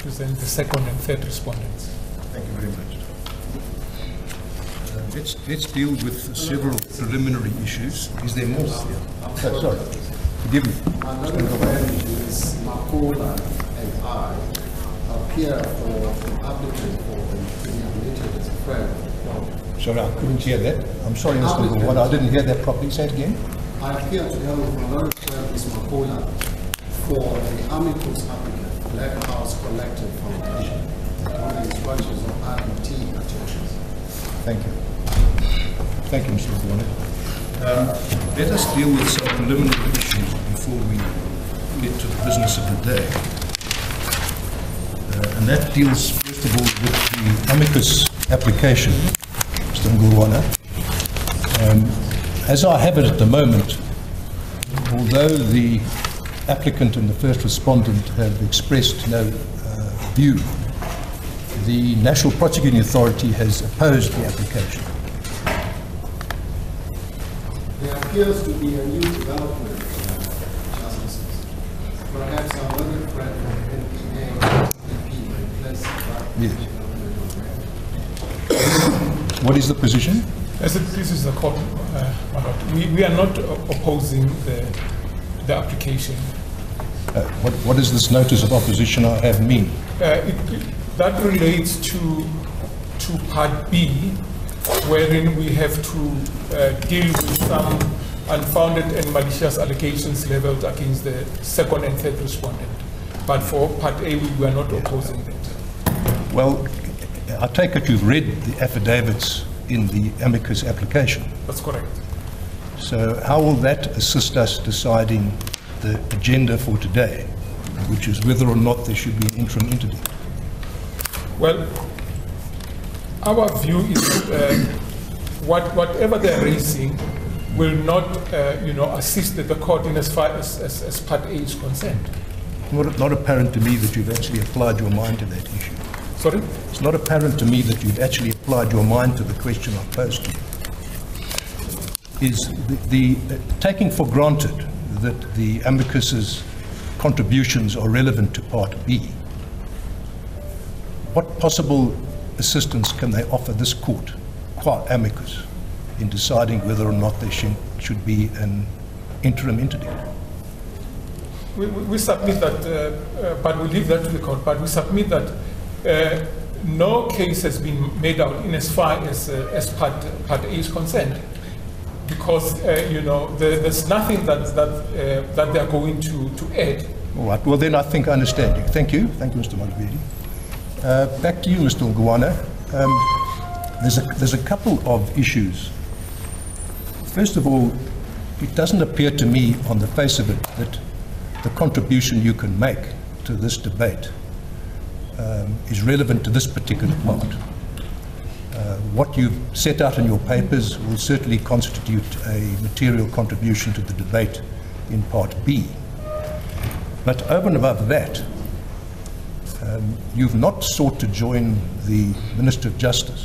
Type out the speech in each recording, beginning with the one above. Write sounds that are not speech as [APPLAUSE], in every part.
represent the second and third respondents. Thank you very much. Uh, Let's, let's deal with several preliminary issues. Is there more? Oh, sorry. Forgive me. Another friend is Makola and I appear for the applicant for the to be admitted as a friend. Sorry, I couldn't hear that. I'm sorry, Mr. Ngubona, I didn't hear that properly. Say it again. I appear together with another friend is Makola for the amicus applicant, Black House Collective Foundation, on the instructions of RMT attorneys. Thank you. Thank you, Mr. Ngubona. Um, Let us deal with some preliminary issues before we get to the business of the day. Uh, And that deals, first of all, with the amicus application, Mr. Ngubona. Um, As I have it at the moment, although the applicant and the first respondent have expressed no uh, view, the National Prosecuting Authority has opposed the application. There appears to be a new development, uh, Justices. Perhaps our other friend from NPA, NP, may place that Yes. development on. What is the position? As it pleases the court, uh, we, we are not opposing the, the application. Uh, What What does this notice of opposition I have mean? Uh, it, it- that relates to, to part B, wherein we have to uh, deal with some unfounded and malicious allegations leveled against the second and third respondent. But for part A, we were not opposing that. Well, I take it you've read the affidavits in the amicus application. That's correct. So how will that assist us deciding the agenda for today, which is whether or not there should be an interim interdict? Well, our view is that uh, what, whatever they're raising will not, uh, you know, assist the court in as far as, as, as part A is concerned. Not not apparent to me that you've actually applied your mind to that issue. Sorry? It's not apparent to me that you've actually applied your mind to the question I posed to you. Is the, the uh, taking for granted that the amicus's contributions are relevant to Part B, what possible assistance can they offer this court, qua amicus, in deciding whether or not there should, should be an interim interdict? We, we we submit that, uh, uh, but we leave that to the court, but we submit that uh, no case has been made out in as far as, uh, as part, part A is concerned. Because, uh, you know, there, there's nothing that, that, uh, that they're going to, to add. All right, well then I think I understand you. Thank you. Thank you, Mr. Malvedi. Uh, back to you, Mr. Ngwana. Um, there's, a, there's a couple of issues. First of all, it doesn't appear to me on the face of it that the contribution you can make to this debate um, is relevant to this particular part. Uh, what you've set out in your papers will certainly constitute a material contribution to the debate in Part B. But over and above that, um, you've not sought to join the Minister of Justice,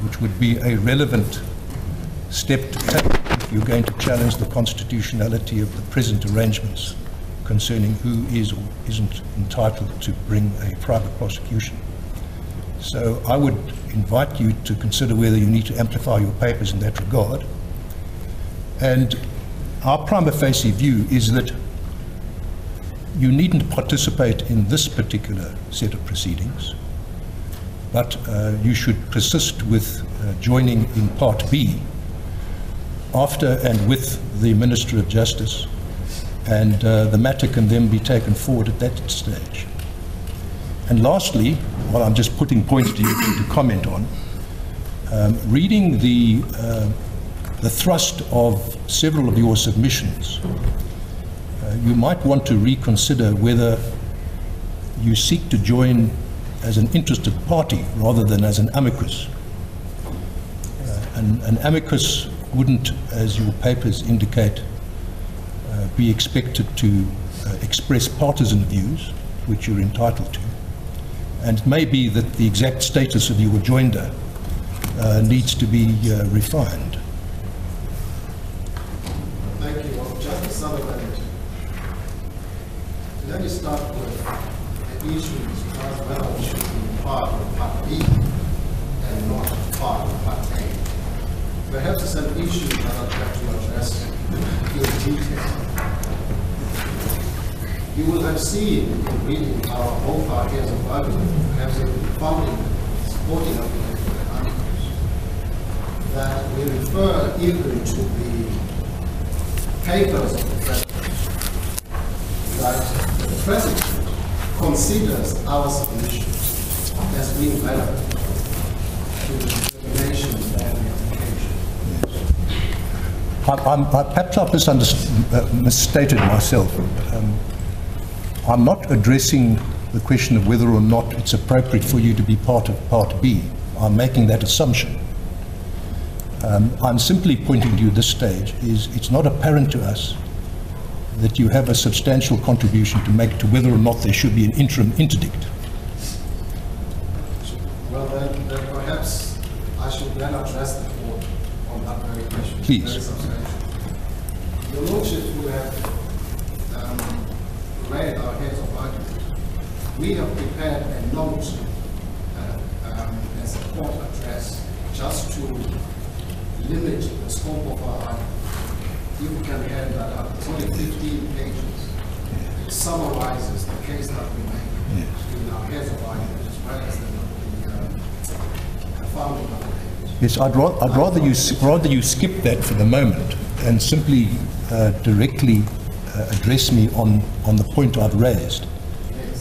which would be a relevant step to take if you're going to challenge the constitutionality of the present arrangements concerning who is or isn't entitled to bring a private prosecution. So I would invite you to consider whether you need to amplify your papers in that regard. And our prima facie view is that you needn't participate in this particular set of proceedings, but uh, you should persist with uh, joining in Part B after and with the Minister of Justice, and uh, the matter can then be taken forward at that stage. And lastly, while I'm just putting points to you to comment on, um, reading the, uh, the thrust of several of your submissions, uh, you might want to reconsider whether you seek to join as an interested party rather than as an amicus. Uh, an, an amicus wouldn't, as your papers indicate, uh, be expected to uh, express partisan views, which you're entitled to. And it may be that the exact status of your joinder uh, needs to be uh, refined. Thank you. Well, Justice Sutherland, let me start with issue is whether we should be part of Part B and not part of Part A. Perhaps it's an issue that I'd like to address in detail. You will have seen in reading our both our years of argument, perhaps in founding, supporting argument for the articles, that we even to the papers of the president, that the president considers our submissions as being relevant to the determination of the application. I'm, I'm, I- perhaps I've uh, misstated myself. Um, I'm not addressing the question of whether or not it's appropriate for you to be part of Part B. I'm making that assumption. Um, I'm simply pointing to you this stage is it's not apparent to us that you have a substantial contribution to make to whether or not there should be an interim interdict. Well, then, then perhaps I should then address the board on that very question. Please. Very. Your lordship will have um, read our heads of argument. We have prepared a note uh, um, as a court address just to limit the scope of our argument. If you can hand that up, it's only 15 pages. It summarizes the case that we make in our heads of argument as well as the, the, founding of the. Yes, I'd, ra- I'd rather you s- rather you skip that for the moment and simply uh, directly uh, address me on, on the point I've raised.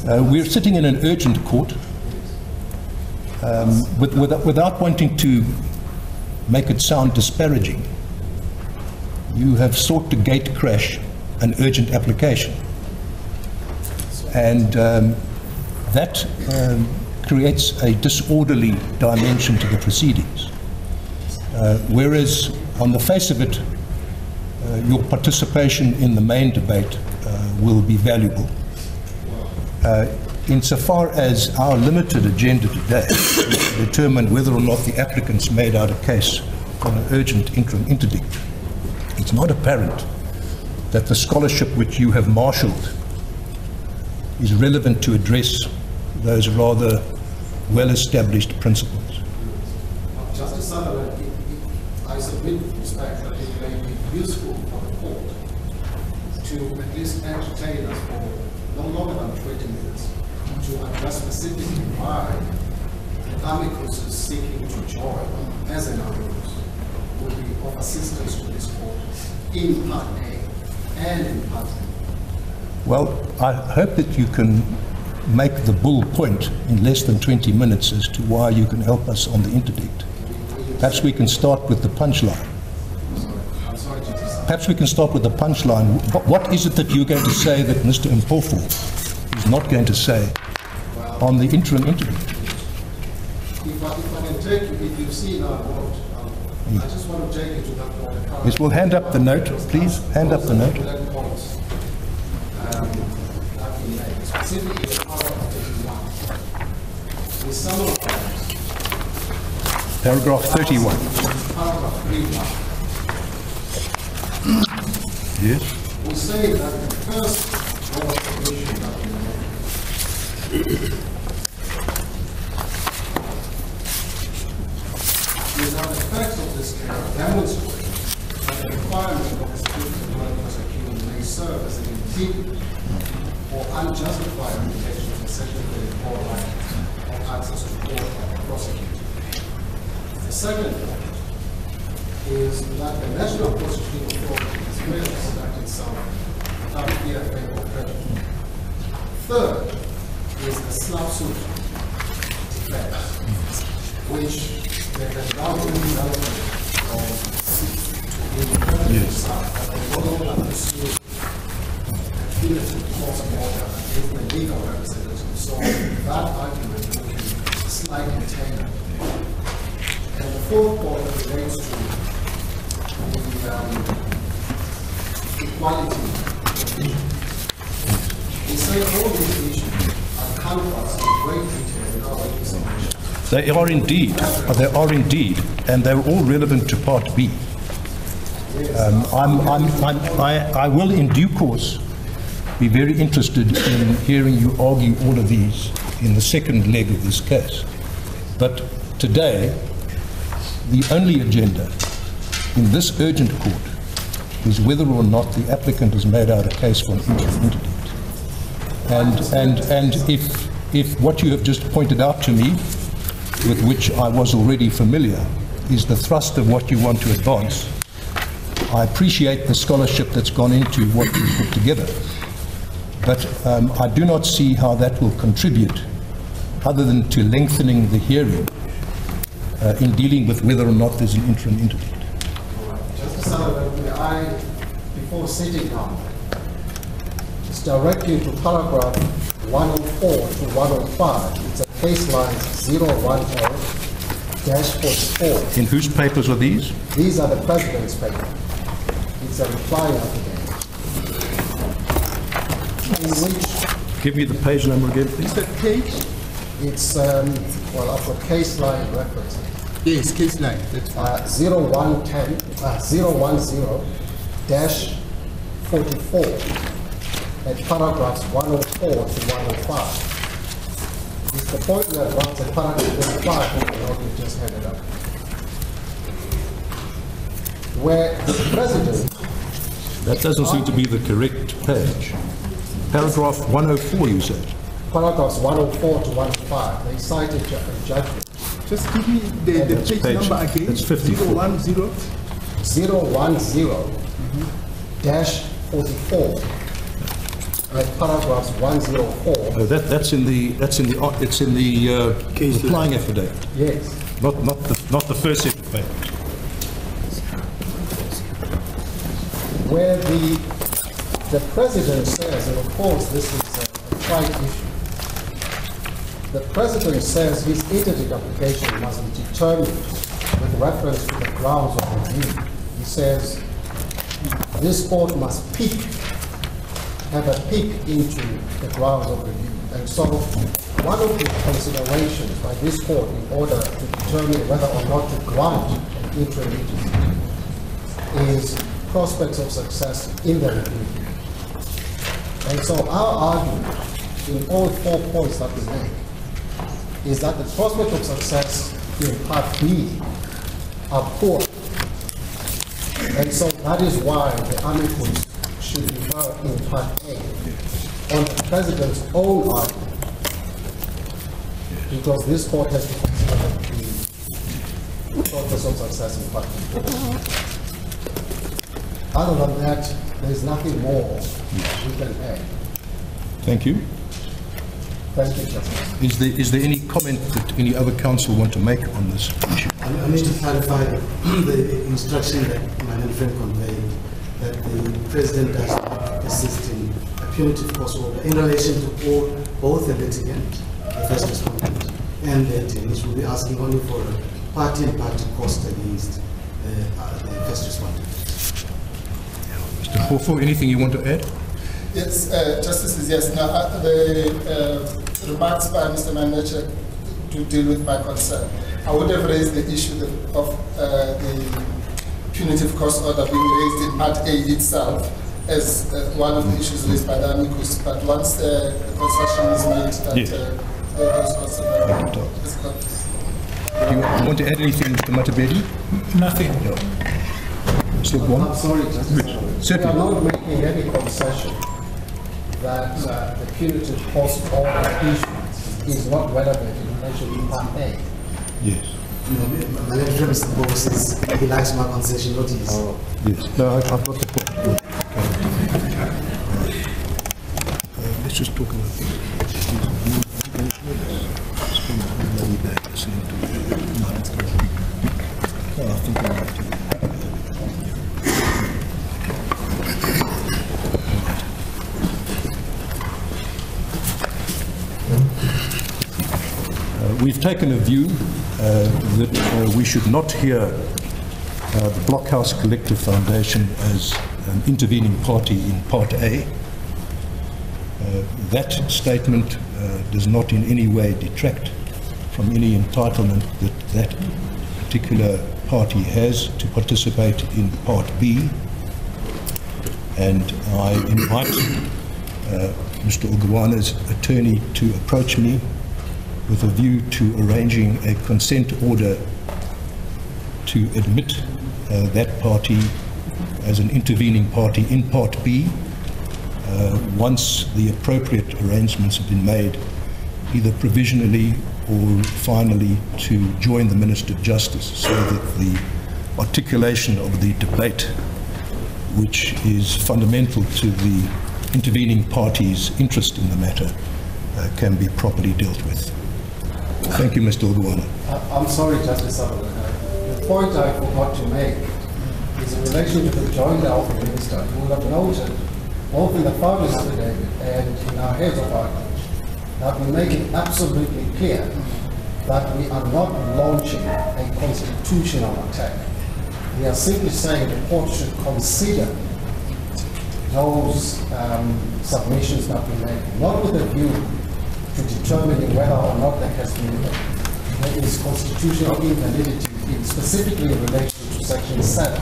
Uh, we're sitting in an urgent court um, with, with, without wanting to make it sound disparaging. You have sought to gate crash an urgent application. And um, that um, creates a disorderly dimension to the proceedings. Uh, Whereas, on the face of it, uh, your participation in the main debate uh, will be valuable. Insofar as our limited agenda today to determine whether or not the applicants made out a case on an urgent interim interdict, it's not apparent that the scholarship which you have marshalled is relevant to address those rather well-established principles. Justice Sutherland, I submit respect that it may be useful for the court to at least entertain us for no longer than 20 minutes to address specifically why the amicus is seeking to join as an amicus will be of assistance to this court in Part A and in Part B. Well, I hope that you can make the bull point in less than 20 minutes as to why you can help us on the interdict. Perhaps we can start with the punchline. Perhaps we can start with the punchline. What- What is it that you're going to say that Mr. Mpofu is not going to say on the interim interdict? If I, if I can take, you- if you've seen our vote, um, I just want to take you to that point. Yes, we'll hand up the note, please. Hand up the note. Points, um, that we made, specifically the paragraph thirty-one. We summarize Paragraph 31. paragraph three-one. Yes? We say that the first royal commission that we made is that the facts of this demonstrate that the requirement of the security of prosecution may serve as an impediment or unjustified limitation of Section 34 right of access to court by the prosecutor. The second point is that the National Prosecuting Authority is very conduct itself without favor, or prejudice. Third is the SLAPP suit defense, which have the defendant's side, representative. So that argument be slightly tailored. And the fourth point relates to the equality. We say all these issues are canvassed in great detail in our legislation. They are indeed, uh, they are indeed, and they're all relevant to Part B. Um, I'm, I'm, I'm, I, I will in due course be very interested in hearing you argue all of these in the second leg of this case. But today, the only agenda in this urgent court is whether or not the applicant has made out a case for an interim. And, and, and if, if what you have just pointed out to me, with which I was already familiar, is the thrust of what you want to advance, I appreciate the scholarship that's gone into what you put together. But um, I do not see how that will contribute, other than to lengthening the hearing uh, in dealing with whether or not there's an interim interdict. Justice Sutherland, I, before sitting down, just direct you to paragraph 104 to 105. It's a case line 010-44. In whose papers are these? These are the president's paper. It's a reply affidavit. In which Give me the page number again, please. Mr. Page? it's, um, well, I've got case line references. Yes, case line, that's uh, 0110, uh, 010 dash 44 at paragraphs 104 to 105. It's the point that runs at paragraph 25 of what you just handed up. Where the president, That doesn't seem to be the correct page. Paragraph 104, you said. paragraphs 104 to 105, they cited ju- a judgment Just give me the, the page page- number again. that's 54. Zero one zero. 010 dash 44 at paragraphs 104. Oh, that, that's in the, that's in the, uh, it's in the uh, replying affidavit, Yes. not, not the, not the first papers. where the, the president says, and of course this is a tried issue, the president says his interdict application must be determined with reference to the grounds of review. He says this court must peek, have a peek into the grounds of review. And so one of the considerations by this court in order to determine whether or not to grant an interim interdict is prospects of success in the review. And so our argument in all four points that we make is that the prospect of success in part B are poor. And so that is why the amicus should be defer in part A on the president's own argument. Because this court has to consider the prospects of success in part B. Other than that, there's nothing more we can add. Thank you. Thank you, Justice. Is there, is there any comment that any other council want to make on this issue? I I need to clarify the instruction that my friend conveyed, that the president does not assist in a punitive court order in relation to all, both the litigant, the first respondent, and the attorneys will be asking only for a party and party cost against uh, uh, the first respondent. Mr. Mpofu, anything you want to add? Yes, uh, Justices, yes. Now, uh, the uh, remarks by Mr. Manager to deal with my concern. I would have raised the issue of uh, the punitive cost order being raised in Part A itself as uh, one of the issues raised by the amicus. But once the concession is made that Yes. uh, those considered. Thank you, Do you want to add anything, to Mr. Matabedi? Nothing. Mr. Guam? I'm sorry, Justice. We are Certainly. not making any concession that uh, the punitive cost order issue is not relevant in relation to Part A. Yes. Mr. Bowe, says he likes my concession, not his. Yes. No, I've got the point. Let's just talk about this. Oh, I We've taken a view uh, that uh, we should not hear uh, the Blockhouse Collective Foundation as an intervening party in Part A. That statement does not in any way detract from any entitlement that that particular party has to participate in Part B. And I invite uh, Mr. Ugawana's attorney to approach me with a view to arranging a consent order to admit uh, that party as an intervening party in Part B uh, once the appropriate arrangements have been made, either provisionally or finally to join the Minister of Justice so that the articulation of the debate, which is fundamental to the intervening party's interest in the matter, uh, can be properly dealt with. Thank you, Mr. Ogawana. I- I'm sorry, Justice. Uh, The point I forgot to make is in relation to the joint of minister. You will have noted, both in the founders affidavit and in our heads of argument, that we make it absolutely clear that we are not launching a constitutional attack. We are simply saying the court should consider those um, submissions that we make, not with a view to determining whether or not there has been, there is constitutional invalidity, in- specifically in relation to section seven.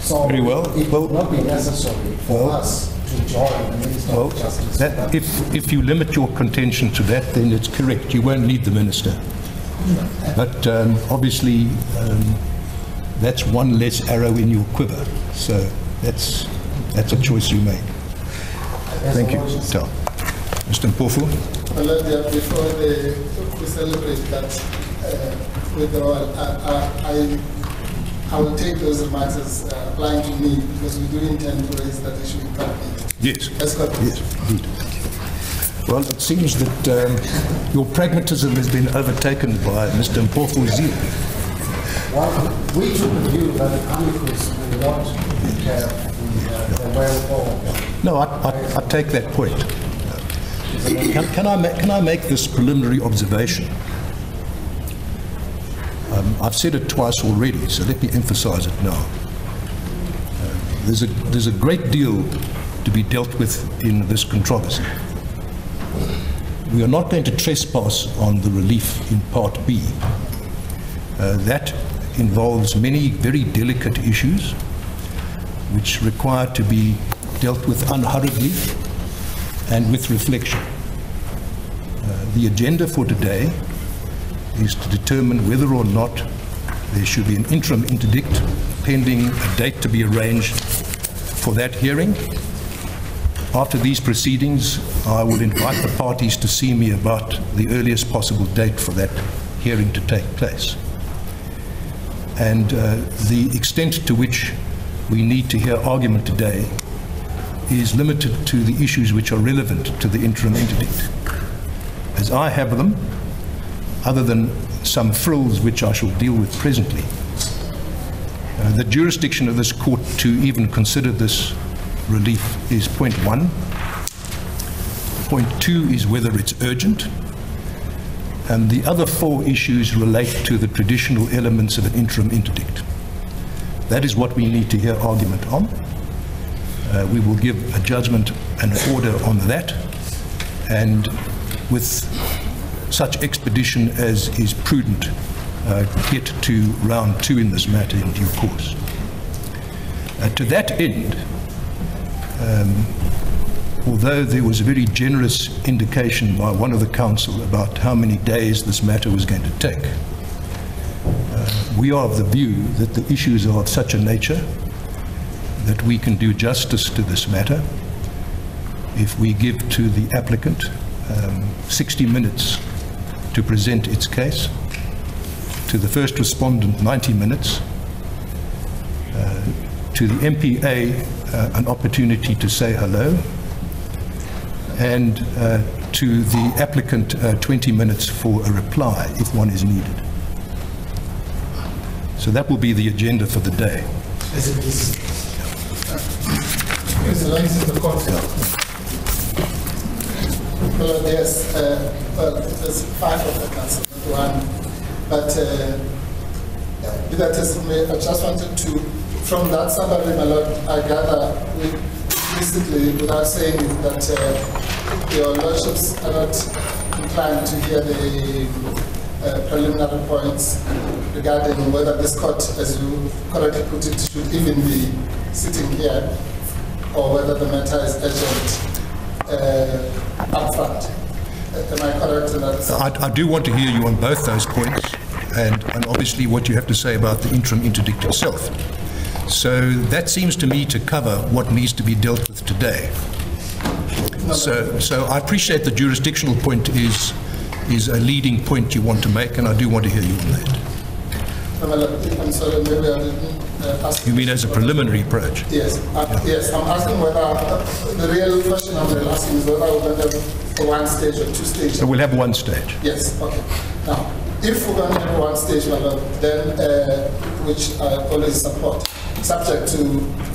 So Very well. it Well- would not be necessary for Well- us to join the Minister Well, of Justice. that, if, if you limit your contention to that, then it's correct. You won't need the minister. But um, obviously, um, that's one less arrow in your quiver. So that's, that's a choice you make. Thank you. motion. So, Mr. Mpofu? Well, before the, we celebrate that uh, withdrawal, I, I, I- I will take those remarks as uh, applying to me because we do intend to raise that issue in public. Yes. Let's. Yes, indeed. Well, it seems that um, your pragmatism has been overtaken by Mr. Mpofu's zeal. Well, we took the view that the amicus will not have the, uh, the way forward. No, I, I, I take that point. Can, can, I ma- can I make this preliminary observation? Um, I've said it twice already, so let me emphasize it now. Uh, there's, a, there's a great deal to be dealt with in this controversy. We are not going to trespass on the relief in Part B. Uh, that involves many very delicate issues which require to be dealt with unhurriedly and with reflection. The agenda for today is to determine whether or not there should be an interim interdict pending a date to be arranged for that hearing. After these proceedings, I will invite the parties to see me about the earliest possible date for that hearing to take place and uh, the extent to which we need to hear argument today is limited to the issues which are relevant to the interim interdict. As I have them, other than some frills which I shall deal with presently, uh, the jurisdiction of this court to even consider this relief is point one. Point two is whether it's urgent. And the other four issues relate to the traditional elements of an interim interdict. That is what we need to hear argument on. Uh, we will give a judgment and an order on that, and with such expedition as is prudent, uh, get to round two in this matter in due course. Uh, to that end, although there was a very generous indication by one of the council about how many days this matter was going to take, uh, we are of the view that the issues are of such a nature that we can do justice to this matter if we give to the applicant um, 60 minutes to present its case, to the first respondent 90 minutes, uh, to the MPA uh, an opportunity to say hello, and uh, to the applicant uh, 20 minutes for a reply if one is needed. So that will be the agenda for the day. As it is, Excellencies, the court. Yes, uh, well, there's five of the council, not one. But uh, be that may, I just wanted to, from that summary, my lord, I gather implicitly, without saying it, that uh, your lordships are not inclined to hear the uh, preliminary points regarding whether this court, as you correctly put it, should even be sitting here, or whether the matter is urgent uh, upfront. Uh, Am I correct in that? I, I do want to hear you on both those points, and, and obviously what you have to say about the interim interdict itself. So that seems to me to cover what needs to be dealt with today. So, so I appreciate the jurisdictional point is, is a leading point you want to make, and I do want to hear you on that. I'm sorry, maybe I didn't uh. You mean as a preliminary approach? Yes, uh, yes, I'm asking whether, uh, the real question I'm really asking is whether we're going to have one stage or two stages. So we'll have one stage. Yes, okay. Now, if we're going to have one stage, then, uh, which I always support, subject to,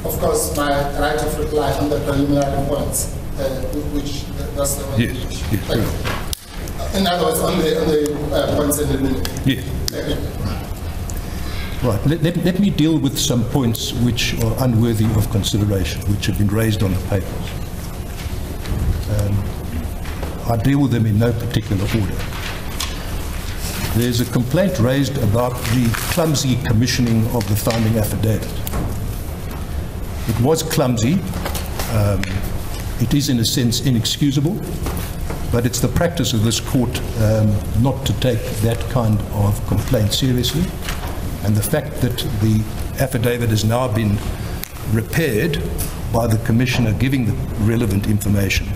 of course, my right of reply on the preliminary points, uh, which, that's the one. Yes, yes, Thank you. In other words, on the, on the uh, points in the minute. Yes. You. Right. Let, let, let me deal with some points which are unworthy of consideration, which have been raised on the papers. Um, I deal with them in no particular order. There's a complaint raised about the clumsy commissioning of the founding affidavit. It was clumsy. Um, it is, in a sense, inexcusable, but it's the practice of this court um, not to take that kind of complaint seriously. And the fact that the affidavit has now been repaired by the Commissioner giving the relevant information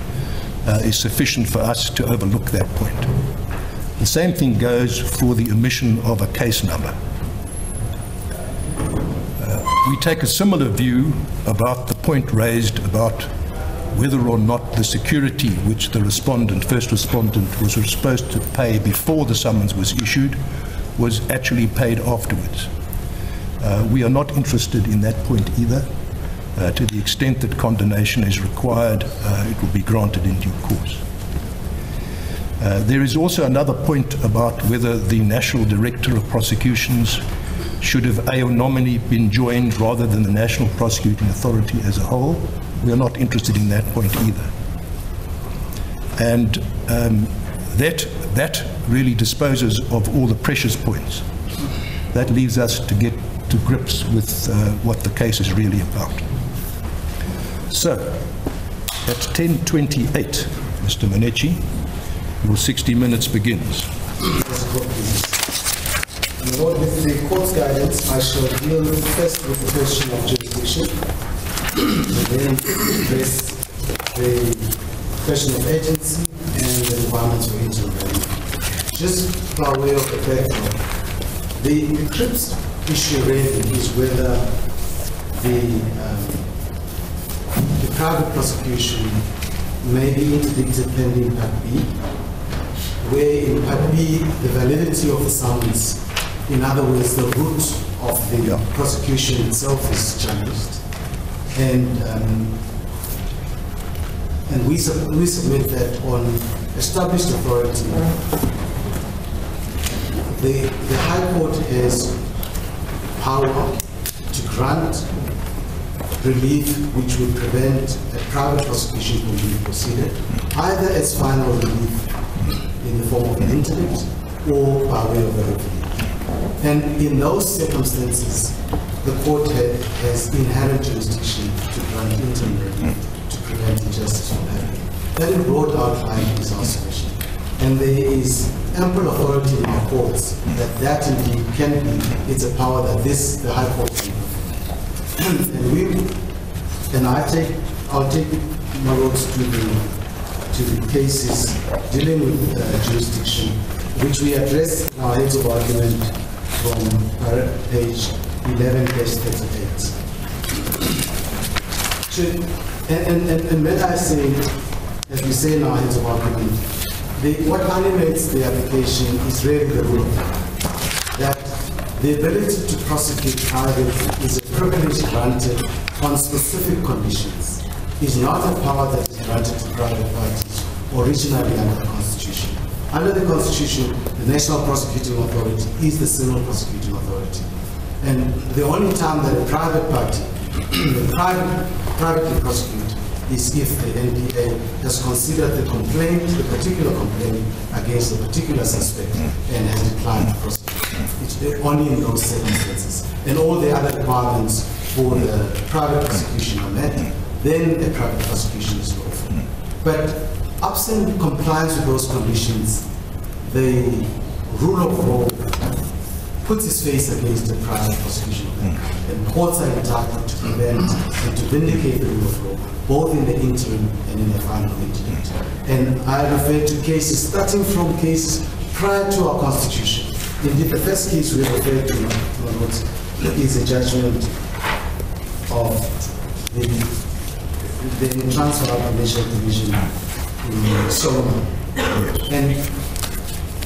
uh, is sufficient for us to overlook that point. The same thing goes for the omission of a case number. Uh, We take a similar view about the point raised about whether or not the security which the respondent, first respondent, was supposed to pay before the summons was issued was actually paid afterwards. Uh, We are not interested in that point either. Uh, To the extent that condonation is required, uh, it will be granted in due course. Uh, There is also another point about whether the National Director of Prosecutions should have AO nominee been joined rather than the National Prosecuting Authority as a whole. We are not interested in that point either. And um, that, that really disposes of all the precious points. That leaves us to get to grips with uh, what the case is really about. So, at 10:28, Mr. Manechi, your 60 minutes begins. Lord, with the court's guidance, I shall deal first with the question of jurisdiction, then address the question of agency and the requirements. Just by way of the background, the the CRIPS issue really is whether the, um, the private prosecution may be interdicted pending Part B, where in Part B, the validity of the summons, in other words, the root of the prosecution itself is challenged. And, um, and we sub- we submit that on established authority, the, the High Court has power to grant relief which would prevent a private prosecution from being proceeded, either as final relief in the form of an interdict or by way of a reprieve. And in those circumstances, the court ha- has inherent jurisdiction to grant interim relief to prevent injustice from happening. That in broad outline is our submission. And there is ample authority in our courts that that indeed can be, it's a power that this, the High Court can. [CLEARS THROAT] And we, and I take, I'll take my words to the to the cases dealing with uh, jurisdiction, which we address in our heads of argument from page 11, page 38. So, and, and, and, and may I say, as we say in our heads of argument, the, what animates the application is really the rule. That the ability to prosecute privately is a privilege granted on specific conditions is not a power that is granted to private parties originally under the Constitution. Under the Constitution, the National Prosecuting Authority is the civil prosecuting authority. And the only time that a private party, [CLEARS THROAT] the private, privately prosecute is if the NPA has considered the complaint, the particular complaint against a particular suspect and has declined to prosecute. It's only in those circumstances. And all the other requirements for the private prosecution are met, then a private prosecution is lawful. But absent compliance with those conditions, the rule of law puts his face against the private prosecution that. And courts are entitled to prevent and to vindicate the rule of law, both in the interim and in the final interdict. And I refer to cases, starting from cases prior to our constitution. Indeed, the first case we refer to, is a judgment of the, the Transvaal of provincial division in Solomon. And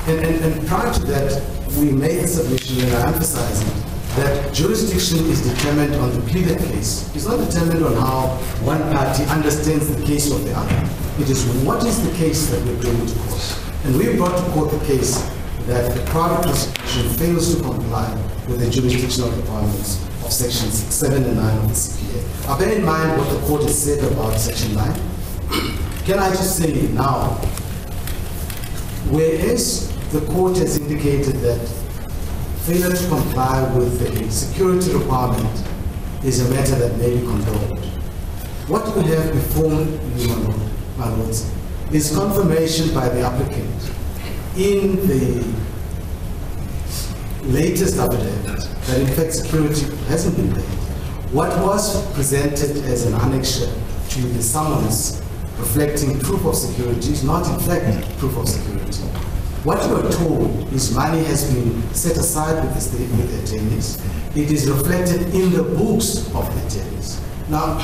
and, and, and prior to that, we made the submission and I emphasize it, that jurisdiction is determined on the pleaded case. It's not determined on how one party understands the case of the other. It is what is the case that we're bringing to court. And we brought to court the case that the private prosecution fails to comply with the jurisdictional requirements of sections 7 and 9 of the CPA. Now bear in mind what the court has said about section 9. Can I just say now, whereas the court has indicated that failure to comply with the security requirement is a matter that may be condoned. What we have before you, my lords, is confirmation by the applicant in the latest affidavit that in fact security hasn't been paid. What was presented as an annexure to the summons reflecting proof of security is not in fact proof of security. What you are told is money has been set aside with the state with the attorneys. It is reflected in the books of the attorneys. Now,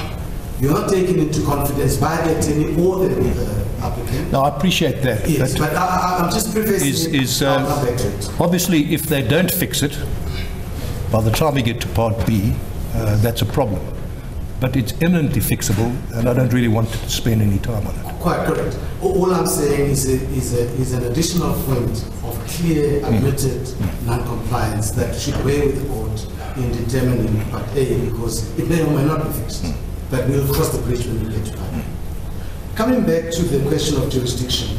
you're not taken into confidence by the attorney or the uh, applicant. No, I appreciate that. Yes, but but I, I'm just prefacing is, is uh, come back to it. obviously if they don't fix it, by the time we get to part B, uh, that's a problem. But it's eminently fixable, and I don't really want to spend any time on it. Quite correct. All all I'm saying is, a, is, a, is an additional point of clear mm. admitted mm. non-compliance that should weigh with the court in determining Part A because it may or may not be fixed. Mm. But we'll cross the bridge when we get to Part B. Coming back to the question of jurisdiction,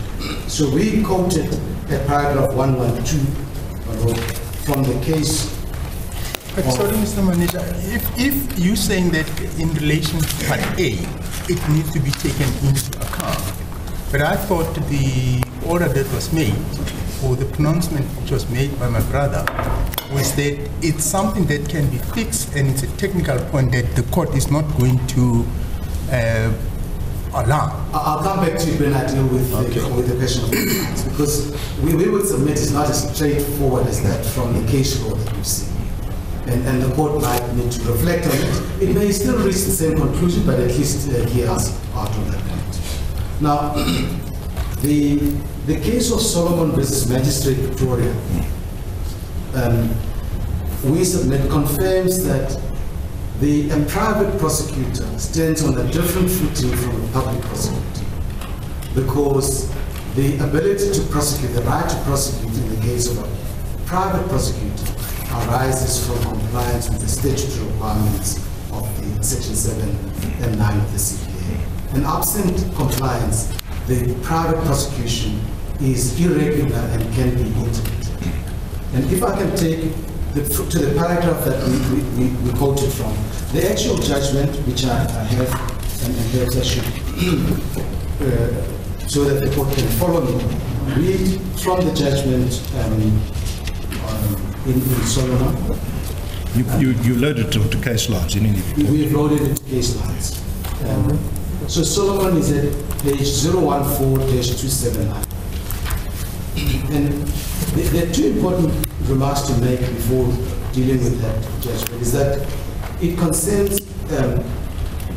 so we quoted a paragraph 112 my from the case But sorry, Mr. Manager, if, if you're saying that in relation to Part A, it needs to be taken into account, but I thought the order that was made, or the pronouncement which was made by my brother, was that it's something that can be fixed and it's a technical point that the court is not going to uh, allow. I- I'll come back to you when I deal with, the, with the question of compliance, because we, we would submit it's not as straightforward as that from the case law that we've seen. And, and the court might need to reflect on it. It may still reach the same conclusion, but at least uh, hear us out on that point. Now, [CLEARS THROAT] the, the case of Solomon versus Magistrate Pretoria, um, we submit confirms that the a private prosecutor stands on a different footing from a public prosecutor because the ability to prosecute, the right to prosecute in the case of a private prosecutor arises from compliance with the statutory requirements of the section 7 and 9 of the CPA. And absent compliance, the private prosecution is irregular and can be intermittent. And if I can take the, to the paragraph that we, we, we- quoted from, the actual judgment, which I, I have, and, and perhaps I should, [CLEARS THROAT] uh, so that the court can follow me, read from the judgment um, in, in Solomon. You, you, you loaded it onto case lines in any event. We have loaded it to case lines. Um, So Solomon is at page 014-279. And there there are two important remarks to make before dealing with that judgment, is that it concerns um,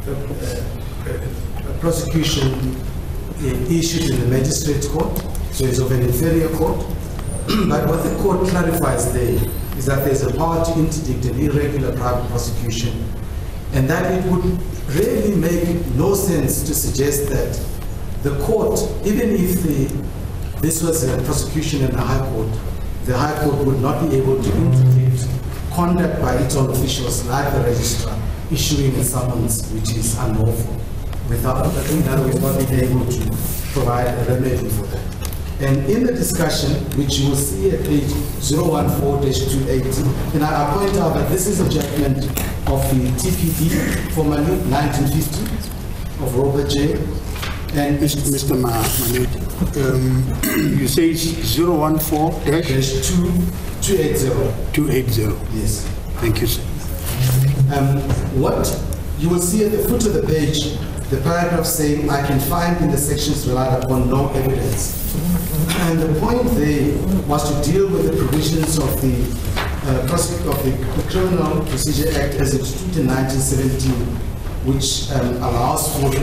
a- a- a prosecution uh, issued in the magistrate court, so it's of an inferior court. [CLEARS THROAT] But what the court clarifies there is that there's a power to interdict an irregular private prosecution and that it would really make no sense to suggest that the court, even if the, this was a prosecution in the High Court, the High Court would not be able to interdict conduct by its own officials like the registrar issuing a summons which is unlawful without, in other words, not being able to provide a remedy for that. And in the discussion, which you will see at page 014-280, and I point out that this is a judgment of the TPD, formerly 1950, of Robert J. And Mr. Mr. Ma- um, [CLEARS THROAT] you say it's 014 dash Dash two, two eight zero, 280. yes. Thank you, sir. Um, what you will see at the foot of the page, the paragraph saying, I can find in the sections relied upon no evidence. And the point there was to deal with the provisions of the, uh, of the Criminal Procedure Act as it stood in 1917, which um, allows for the,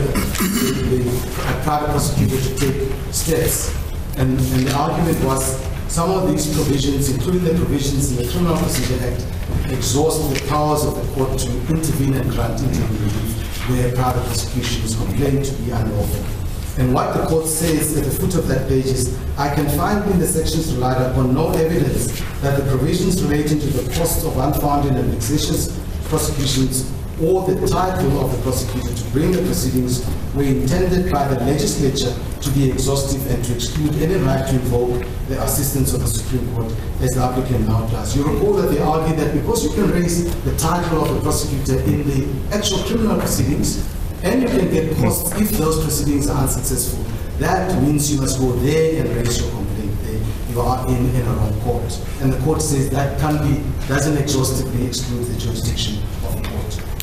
the, private prosecutor to take steps. And, and the argument was some of these provisions, including the provisions in the Criminal Procedure Act, exhaust the powers of the court to intervene and grant interim relief where private prosecution is complained to be unlawful. And what the court says at the foot of that page is, I can find in the sections relied upon no evidence that the provisions relating to the cost of unfounded and vexatious prosecutions or the title of the prosecutor to bring the proceedings were intended by the legislature to be exhaustive and to exclude any right to invoke the assistance of the Supreme Court as the applicant now does. You recall that they argue that because you can raise the title of the prosecutor in the actual criminal proceedings, and you can get costs if those proceedings are unsuccessful, that means you must go there and raise your complaint there. You are in, in a wrong court. And the court says that can be, doesn't exhaustively exclude the jurisdiction of the.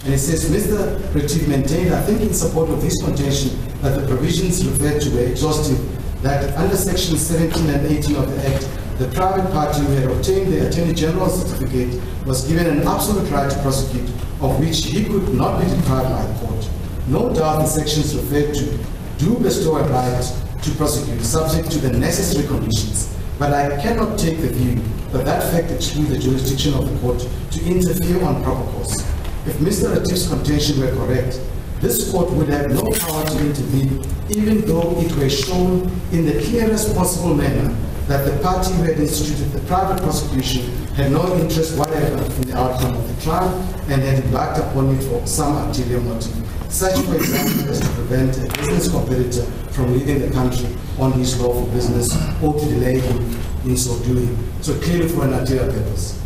And it says, Mr. Retief maintained, I think in support of his contention, that the provisions referred to were exhaustive, that under section 17 and 18 of the Act, the private party who had obtained the Attorney General's certificate was given an absolute right to prosecute, of which he could not be deprived by the court. No doubt the sections referred to do bestow a right to prosecute, subject to the necessary conditions, but I cannot take the view that that fact excludes the jurisdiction of the court to interfere on proper course. If Mr. Retief's contention were correct, this court would have no power to intervene, even though it were shown in the clearest possible manner that the party who had instituted the private prosecution had no interest whatever in the outcome of the trial and had embarked upon it for some ulterior motive. Such, for example, as to prevent a business competitor from leaving the country on his lawful business or to delay him in so doing. So clearly for an ulterior purpose.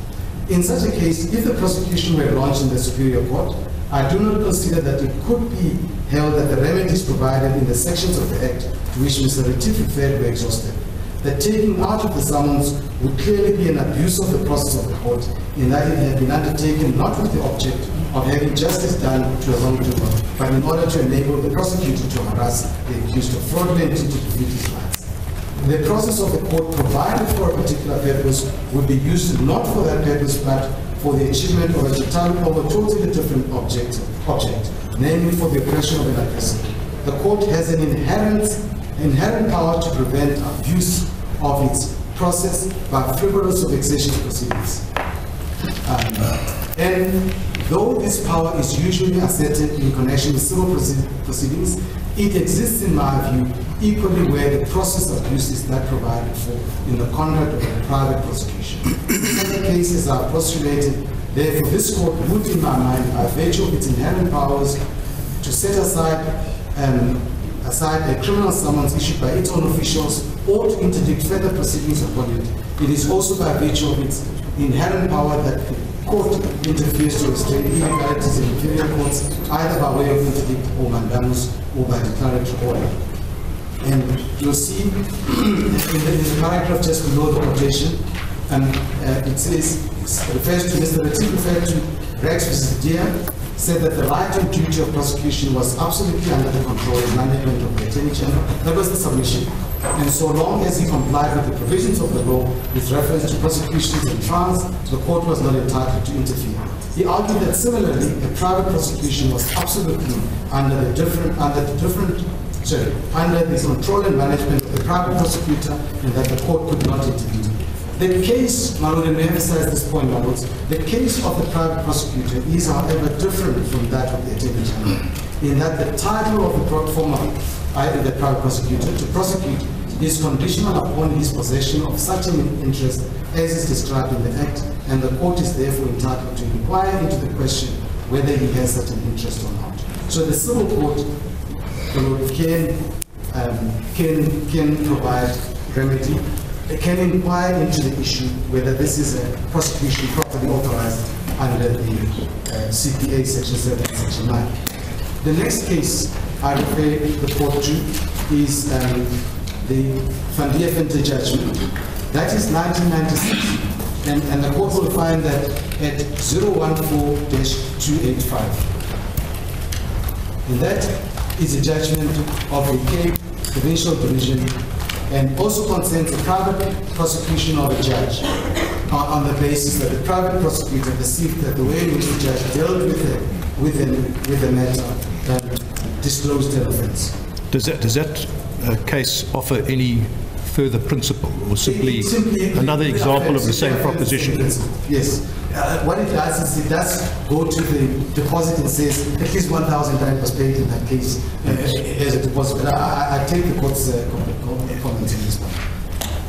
In such a case, if the prosecution were launched in the Superior Court, I do not consider that it could be held that the remedies provided in the sections of the Act to which Mr. Retief referred were exhausted. The taking out of the summons would clearly be an abuse of the process of the court in that it had been undertaken not with the object of having justice done to a wrongdoer, but in order to enable the prosecutor to harass the accused of fraudulently to defeat his rights. The process of the court provided for a particular purpose would be used not for that purpose, but for the achievement of a total, of a totally different object, object, namely for the oppression of an aggressor. The court has an inherent, inherent power to prevent abuse of its process by frivolous or vexatious proceedings. Um, and though this power is usually asserted in connection with civil proceedings, it exists in my view equally where the process of is not provided for in the conduct of a private prosecution. Such cases are postulated, therefore this court would in my mind, by virtue of its inherent powers, to set aside um, aside a criminal summons issued by its own officials or to interdict further proceedings upon it. It is also by virtue of its inherent power that court interferes to restrain illegalities in inferior courts, either by way of interdict or mandamus or by declaratory order. And you'll see [CLEARS THROAT] in the, the paragraph just below the quotation, and uh, it says, refers to Mr. Retief referred to Rex Deere, said that the right and duty of prosecution was absolutely under the control and management of the Attorney General. That was the submission. And so long as he complied with the provisions of the law with reference to prosecutions and trials, the court was not entitled to interfere. He argued that similarly, a private prosecution was absolutely under the different, under the different, sorry, under the control and management of the private prosecutor and that the court could not intervene. The case, my emphasize this point, my the case of the private prosecutor is, however, different from that of the Attorney General, in that the title of the former, either the private prosecutor, to prosecute is conditional upon his possession of such an interest as is described in the Act, and the court is therefore entitled to inquire into the question whether he has such an interest or not. So the civil court can, um, can, can provide remedy, It can inquire into the issue whether this is a prosecution properly authorized under the uh, CPA Section 7, Section 9. The next case I refer the court to is um, the Van Deventer judgment. That is 1996. And, and the court will find that at 014-285. And that is a judgment of the Cape Provincial Division and also concerns the private prosecution of a judge on, on the basis that the private prosecutor perceived that the way in which the judge dealt with the, with the, with the matter um, disclosed an offense. Does that, does that uh, case offer any further principle or simply simply- another example of the same proposition? Yes. Uh, What it does is it does go to the deposit and says at least 1,000 rand was paid in that case uh, as a deposit. But I- I, I take the court's uh, com- com- comment on this one.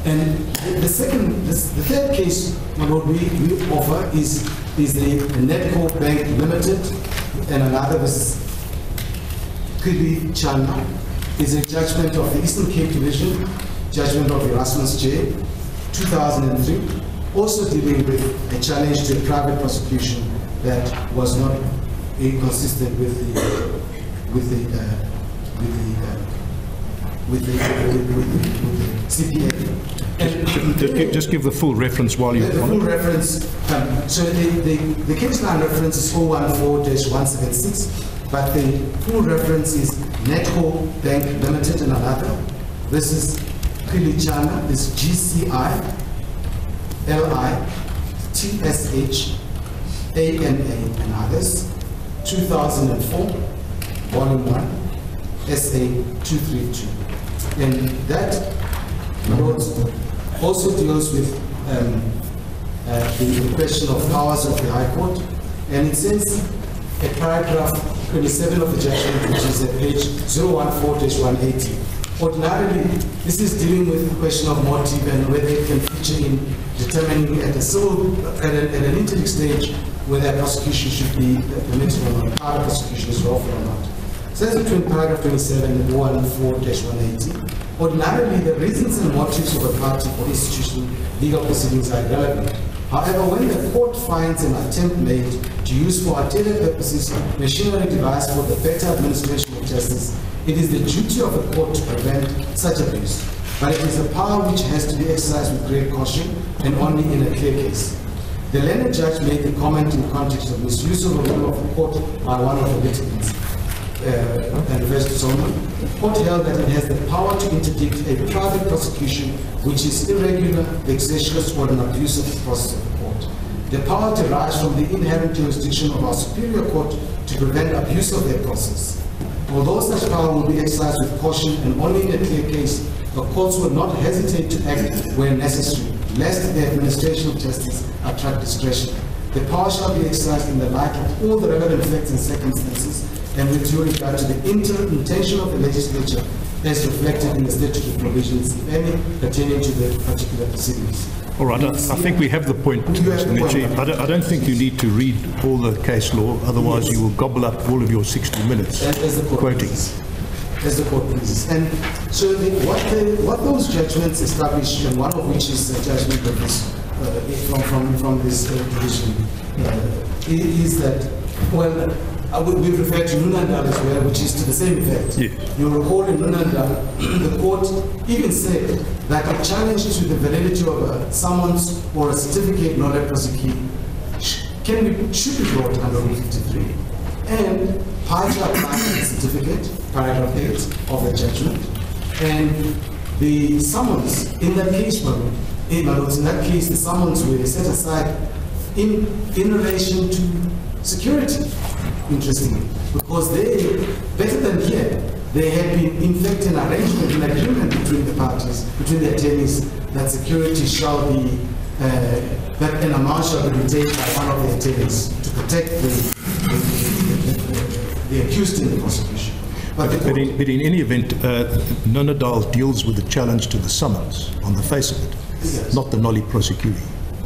And the- the second, the third case, lord, we, we offer is, is the Nedcor Bank Limited and another was Gcilitshana is a judgment of the Eastern Cape Division, judgment of Erasmus J, 2003, also dealing with a challenge to a private prosecution that was not inconsistent with the, with the, uh, with the, uh, with the, with the, with the CPA. And Just give- Just give the full reference while you're the full it. reference, um, so the, the, the case line reference is 414-176, but the full reference is Nedcor Bank Limited and another. This is Gcilitshana, this GCI, LI, TSH, ANA and others, 2004, volume 1, SA 232. And that Also deals with um, uh, the question of powers of the High Court. And it says paragraph 27 of the judgment, which is at page 014-180. Ordinarily, this is dealing with the question of motive and whether it can feature in determining at a civil, at, a, at an intellect stage, whether a prosecution should be permitted or not, how the prosecution is lawful or not. Says between paragraph 27 and 104-180, ordinarily the reasons and motives of a party for institutional legal proceedings are irrelevant. However, when the court finds an attempt made to use for ulterior purposes machinery devised for the better administration of justice, it is the duty of the court to prevent such abuse. But it is a power which has to be exercised with great caution and only in a clear case. The learned judge made the comment in context of misuse of a rule of the court by one of the litigants uh, Solomon, court held that it has the power to interdict a private prosecution which is irregular, vexatious, or an abuse of the process of the court. The power derives from the inherent jurisdiction of our superior court to prevent abuse of their process. Although such power will be exercised with caution and only in a clear case, the courts will not hesitate to act where necessary, lest the administration of justice attract discretion. The power shall be exercised in the light of all the relevant facts and circumstances and with due regard to the intention of the legislature as reflected in the statutory provisions, if any, pertaining to the particular proceedings. All right, I I think we have the point, Mr. the point, Nichi. Madam. I don't, I don't think you need to read all the case law, otherwise Yes. you will gobble up all of your 60 minutes As the court quoting. pleases. As the court pleases. And so the, what, the, what those judgments establish, and one of which is a judgment of this, uh, from, from, from this uh, division, uh, is that, well, uh, we, we refer to Nundalal as well, which is to the same effect. Yes. You recall in Nundalal, the court even said that a challenge to the validity of a summons or a certificate not prosecute sh- can be, should be brought under Rule 53. And party applied the certificate, paragraph 8 of the judgment, and the summons, in that case, in in that case, the summons were set aside in, in relation to security, interestingly, because they, better than here, they had been in fact an arrangement, an agreement between the parties, between the attorneys, that security shall be, uh, that an amount shall be retained by one of the attorneys to protect the, the, the, the accused in the prosecution. But But in, but in any event, uh, Nundalal deals with the challenge to the summons on the face of it, Yes. not the nolle prosequi.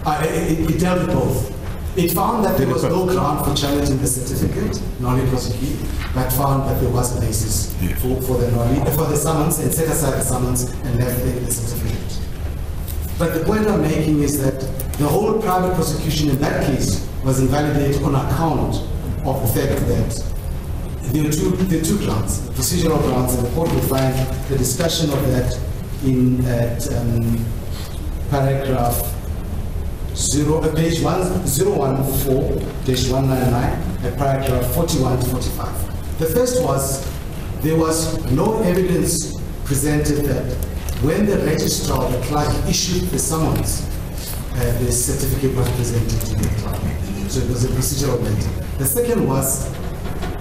uh, it, it dealt with both. It found that there was no ground for challenging the certificate, nolle prosequi, but found that there was a basis Yeah. for, for the nolle, for the summons, and set aside the summons and left the, the certificate. But the point I'm making is that the whole private prosecution in that case was invalidated on account of the fact that there are two, there are two grounds, procedural grounds, and the court will find the discussion of that in that um, paragraph zero, page one, zero one four, dash one nine nine, at paragraph forty-one to forty-five. The first was, there was no evidence presented that when the registrar, the clerk issued the summons, uh, the certificate was presented to the clerk. So it was a procedural matter. The second was,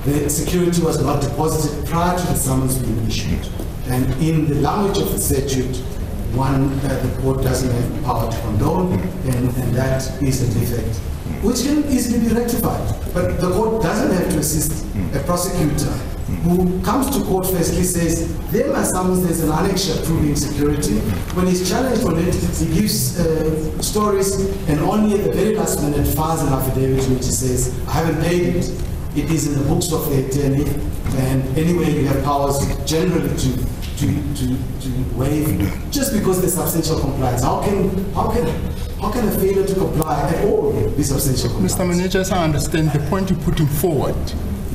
the security was not deposited prior to the summons being issued. And in the language of the statute, one, uh, the court doesn't have power to condone, and, and that is a defect, which can easily be rectified. But the court doesn't have to assist a prosecutor who comes to court firstly says, there are summons, there's an annexure proving security. When he's challenged on it, he gives uh, stories and only at the very last minute files an affidavit which he says, I haven't paid it. It is in the books of the attorney, and anyway, you have powers generally to, to, to, to waive, just because there's substantial compliance. How can, how can, how can a failure to comply at all be substantial compliance? Mr. Manager, as I understand, the point you're putting forward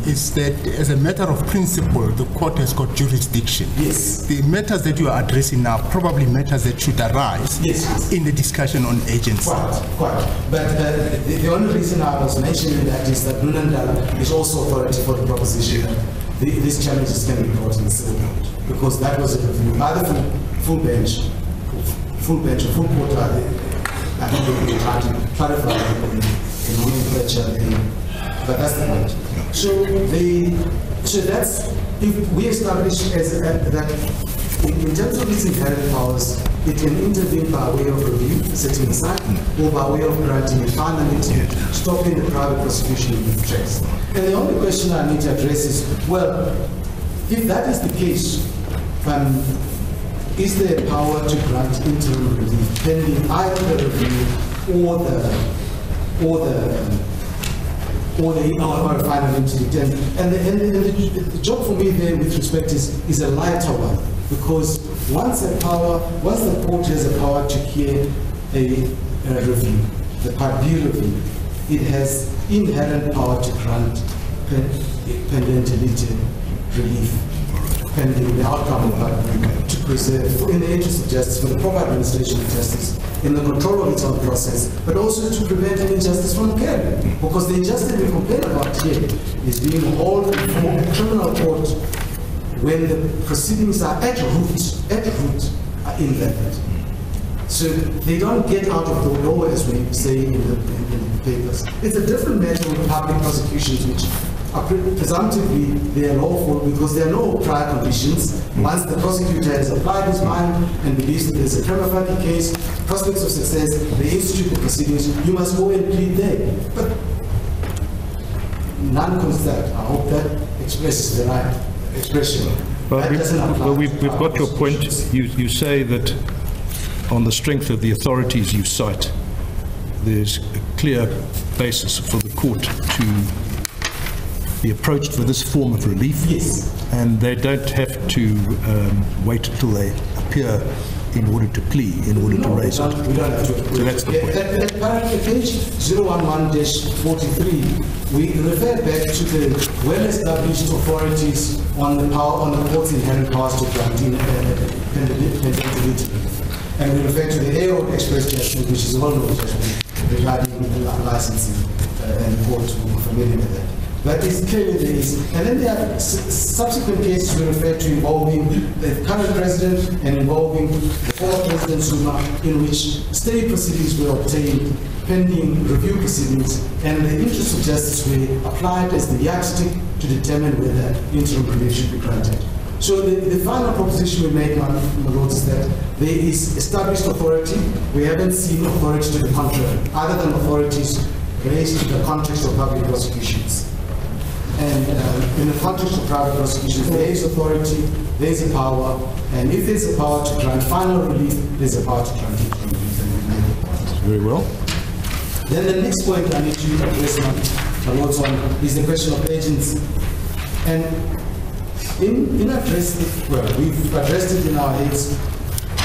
is that as a matter of principle, the court has got jurisdiction. Yes. The matters that you are addressing now probably matters that should arise Yes, in the discussion on agency. Quite, quite. But uh, the, the only reason I was mentioning that is that Nundalal is also authority for the proposition that the, these challenges can be brought in the civil court. Because that was a review by the full, full bench, full bench, full court, I think they were trying to clarify the, the nomenclature, in- but that's the point. So the, so that's, if we establish as, a- that in terms of its inherent powers, it can intervene by way of review, setting aside, or by way of granting a final meeting, stopping the private prosecution in its tracks. And the only question I need to address is, well, if that is the case, um, is there power to grant interim relief pending either the review or the, or the, or the, or a final interdict. And, and, the, and the, the job for me there with respect is, is a lighter one, because once a power, once the court has the power to hear a, a review, the Part review, it has inherent power to grant pen- pending relief pending the outcome of that review to preserve, in the interest of justice, for the proper administration of justice, in the control of its own process, but also to prevent any injustice from occurring. Because the injustice we complain about here is being hauled before a criminal court when the proceedings are at root, at root, are invalid. So they don't get out of the door, as we say in the, in the papers. It's a different matter with public prosecutions, which are pre- presumptively they are lawful because there are no prior conditions. Once the prosecutor has applied his mind and believes that there's a prima facie case, prospects of success, they institute the proceedings, you must go and plead there. But none that. I hope that expresses the right expression. Well, we, well we've, we've got your point. You, you say that on the strength of the authorities you cite, there's a clear basis for the court to be approached for this form of relief. Yes. And they don't have to um, wait until they appear in order to plea, in order to raise it. we don't have to. So that's the Yeah, point. At, at paragraph page 011-43, we refer back to the well-established authorities on the power, on the court's inherent powers to grant in, pendability. And we refer to the Airoadexpress judgment, which is a well-known judgment regarding the licensing, uh, and court who are familiar with that. But it's clearly there is, and then there are subsequent cases we refer to involving the current president and involving the former president Zuma, in which state proceedings were obtained pending review proceedings, and the interests of justice were applied as the yardstick to determine whether interim relief should be granted. So the, the final proposition we make, my lords, is that there is established authority. We haven't seen authority to the contrary, other than authorities raised to the context of public prosecutions. And uh, in the context of private prosecutions, there is authority, there is a power, and if there's a power to grant final relief, there's a power to grant interim relief. and we make the point. Very well. Then the next point I need to address, my, my on is the question of agency. And in, in addressing, well, we've addressed it in our heads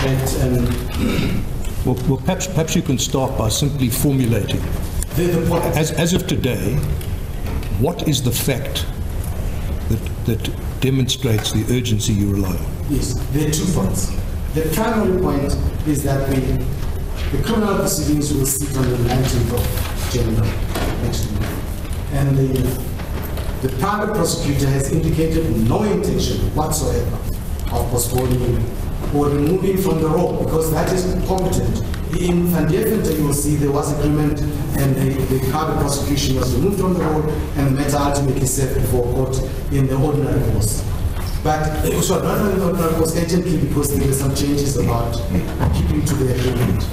that um, [CLEARS THROAT] Well, well perhaps, perhaps you can start by simply formulating, the, the point, as, as of today, what is the fact that that demonstrates the urgency you rely on? Yes, there are two points. The primary point is that we, the criminal proceedings will sit on the 19th of January next week. And the, the private prosecutor has indicated no intention whatsoever of postponing or removing from the role because that is competent. In Van Deventer, you will see there was agreement and the, the private prosecution was removed from the role and the matter ultimately set before court in the ordinary oh, course. But was not only ordinary course urgently because there were some changes about keeping to the agreement.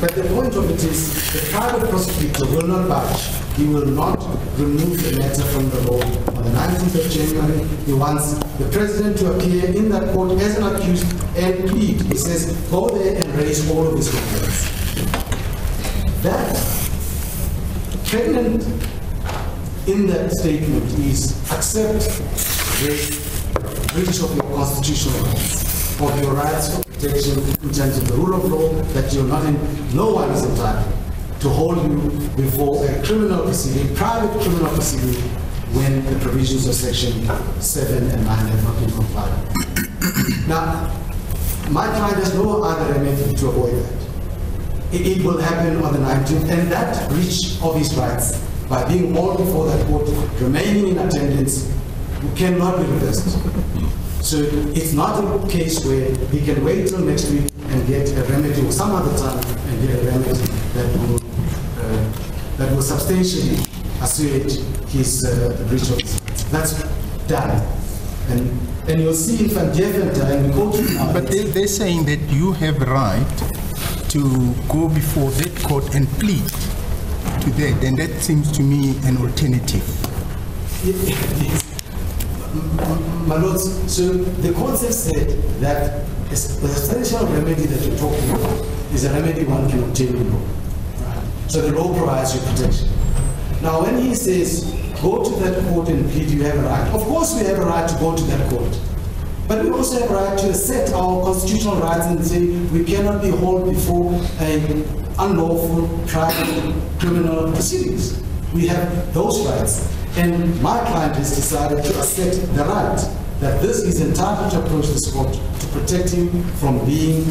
But the point of it is the private prosecutor will not budge. He will not remove the matter from the law. On the 19th of January, he wants the president to appear in that court as an accused and plead. He says, go there and raise all of his complaints. That pregnant in that statement is accept the breach of your constitutional rights, of your rights for protection in terms of the rule of law, that you're not in, no one is entitled to hold you before a criminal proceeding, private criminal proceeding, when the provisions of section 7 and 9 have not been complied. Now, my client has no other remedy to avoid that. It, it will happen on the 19th, and that breach of his rights, by being hauled before that court, remaining in attendance, cannot be reversed. So it's not a case where he can wait till next week and get a remedy or some other time and get a remedy that will, that will substantially assuage his uh, breach of his rights. That's done. And, and you'll see Deventer, and we go to now. But they, they're saying that you have a right to go before that court and plead to that, and that seems to me an alternative. Yes. [LAUGHS] My lords, so the court has said that the substantial remedy that you're talking about is a remedy one can obtain in law. Right? So the law provides you protection. Now, when he says, go to that court and plead, you have a right. Of course, we have a right to go to that court. But we also have a right to assert our constitutional rights and say we cannot be hauled before an unlawful private criminal proceedings. We have those rights. And my client has decided to assert the right that this is entitled to approach this court to protect him from being,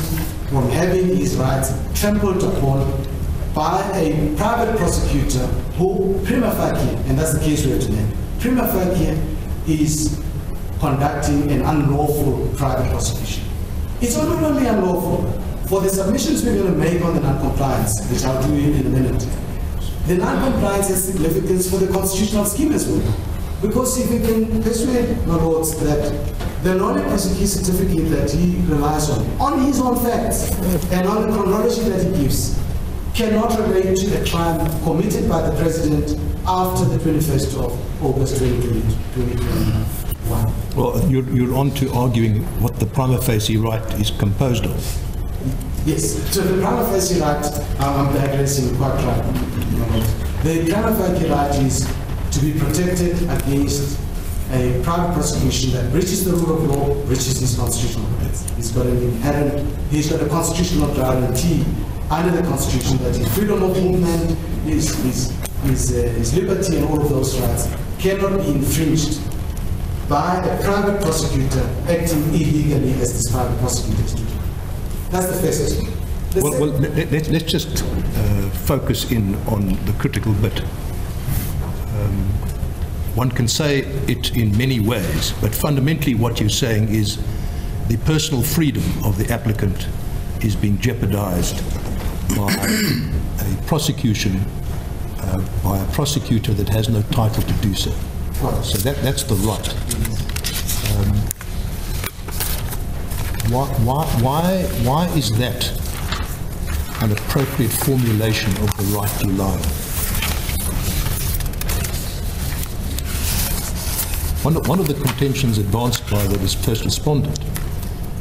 from having his rights trampled upon by a private prosecutor who, prima facie, and that's the case we have today, prima facie is conducting an unlawful private prosecution. It's not only unlawful, for the submissions we're going to make on the non-compliance, which I'll do in a minute, the non-compliance has significance for the constitutional scheme as well. Because if we can persuade lords that the non-prosecution certificate that he relies on, on his own facts and on the chronology that he gives, cannot relate to a crime committed by the president after the 21st of August 2021. Well, you're, you're on to arguing what the prima facie right is composed of. Yes, so the prima facie right, um, I'm digressing quite right. The prima facie right is to be protected against a private prosecution that breaches the rule of law, breaches his constitutional rights. He's got an inherent, he's got a constitutional guarantee under the Constitution that his freedom of movement, his, his, his, uh, his liberty and all of those rights cannot be infringed by a private prosecutor acting illegally as this private prosecutor is doing. That's the first thing. Well, well let, let, let's just uh, focus in on the critical bit. Um, one can say it in many ways, but fundamentally what you're saying is the personal freedom of the applicant is being jeopardized by a prosecution, uh, by a prosecutor that has no title to do so. So that, that's the right. Um, Why, why, why, why is that an appropriate formulation of the right to on? One of, one of the contentions advanced by the first respondent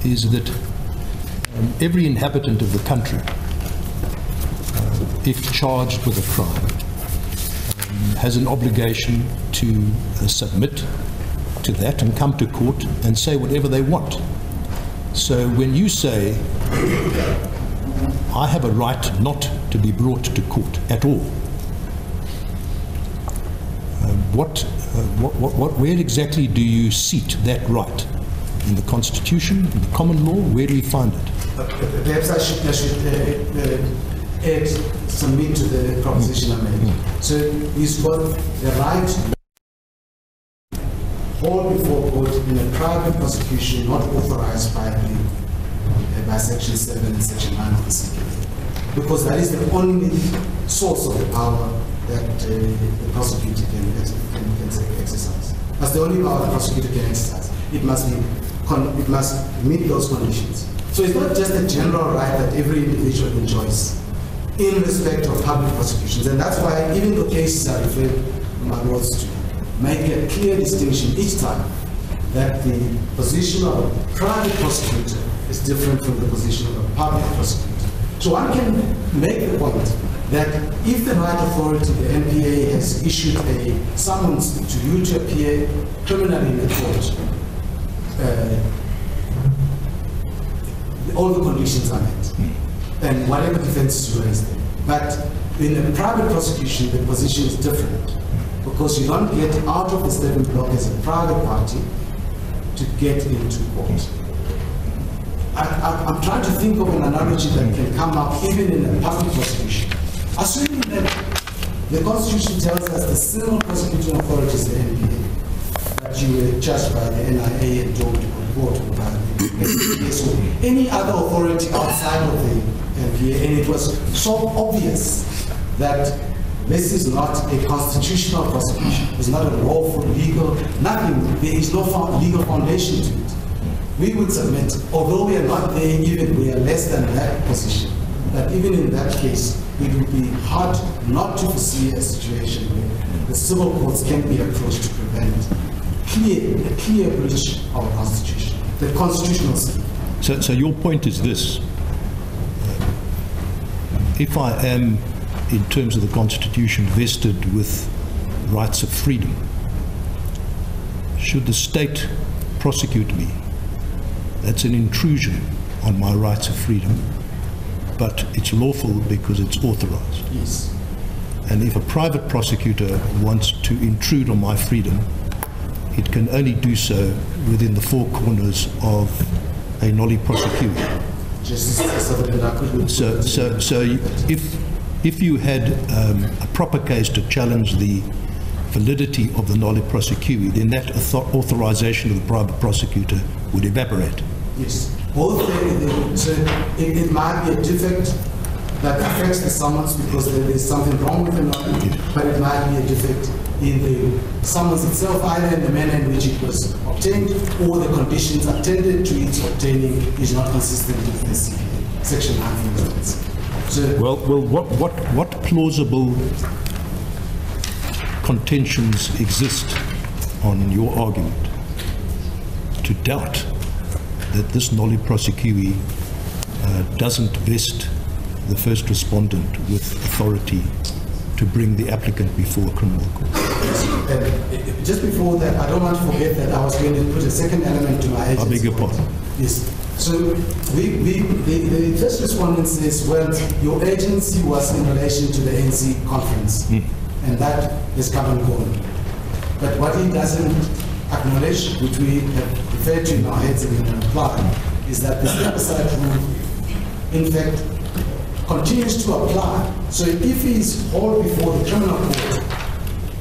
is that um, every inhabitant of the country, if charged with a crime, um, has an obligation to uh, submit to that and come to court and say whatever they want. So when you say, I have a right not to be brought to court at all, what, uh, what, what, what, where exactly do you seat that right? In the Constitution, in the common law? Where do you find it? Uh, Perhaps I should, I should uh, uh, add submit to the proposition I made. So he's got the right hold before court in a private prosecution not authorized by the, uh, by section 7 and section 9 of the CPA. Because that is the only source of the power that uh, the prosecutor can, can, can exercise. That's the only power the prosecutor can exercise. It must be, it must meet those conditions. So it's not just a general right that every individual enjoys in respect of public prosecutions. And that's why even the cases I referred my words to make a clear distinction each time that the position of a private prosecutor is different from the position of a public prosecutor. So one can make the point that if the right authority, the NPA, has issued a summons to you to appear criminally in the court, uh, all the conditions are met, and whatever defenses you raise. But in a private prosecution, the position is different, because you don't get out of the statement block as a private party to get into court. I, I'm trying to think of an analogy that can come up even in a public prosecution. Assuming that the Constitution tells us the civil prosecuting authority is the NPA, that you were judged by the NIA and told to report by the so any other authority outside of the NPA, and it was so obvious that this is not a constitutional prosecution, it's not a lawful, legal, nothing, there is no legal foundation to it. We would submit, although we are not there even, we are less than that position, that even in that case, it would be hard not to foresee a situation where the civil courts can be approached to prevent clear, a clear breach of our constitution, the constitutional scheme. So, so your point is this. If I am, in terms of the Constitution, vested with rights of freedom, should the state prosecute me, that's an intrusion on my rights of freedom, but it's lawful because it's authorized. Yes. And if a private prosecutor wants to intrude on my freedom, it can only do so within the four corners of a nolle prosequi. Justice Sutherland, I could. So, so, so if, if you had um, a proper case to challenge the validity of the nolle prosequi, then that author- authorization of the private prosecutor would evaporate. Yes, both, so it, it might be a defect that affects the summons because there is something wrong with the notice, but it might be a defect in the summons itself, either in the manner in which it was obtained or the conditions attended to its obtaining is not consistent with the section 9. So Well, well, what, what, what plausible contentions exist on your argument to doubt that this nolle prosequi uh, doesn't vest the first respondent with authority to bring the applicant before a criminal court? Uh, Just before that, I don't want to forget that I was going to put a second element to my agency. beg your pardon. Yes. So we, we, the, the first respondent says, well, your agency was in relation to the ANC conference, and that is come and. But what he doesn't acknowledge, which we have referred to in our heads and in reply, is that the step aside rule, in fact, continues to apply. So if he is hauled before the criminal court,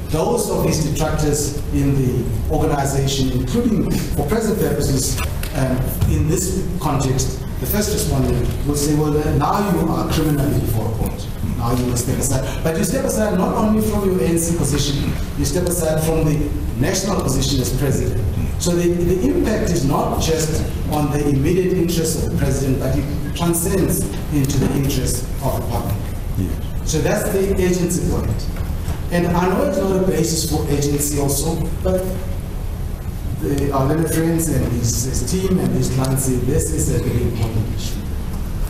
those of his detractors in the organization, including for present purposes, um, in this context, the first respondent will say, well, uh, now you are criminally before court. Now you must step aside. But you step aside not only from your ANC position, you step aside from the national position as president. So the, the impact is not just on the immediate interests of the president, but it transcends into the interests of the public. So that's the agency point. And I know it's not a basis for agency also, but the, our learned friends and his, his team and his clients say this is a very important issue.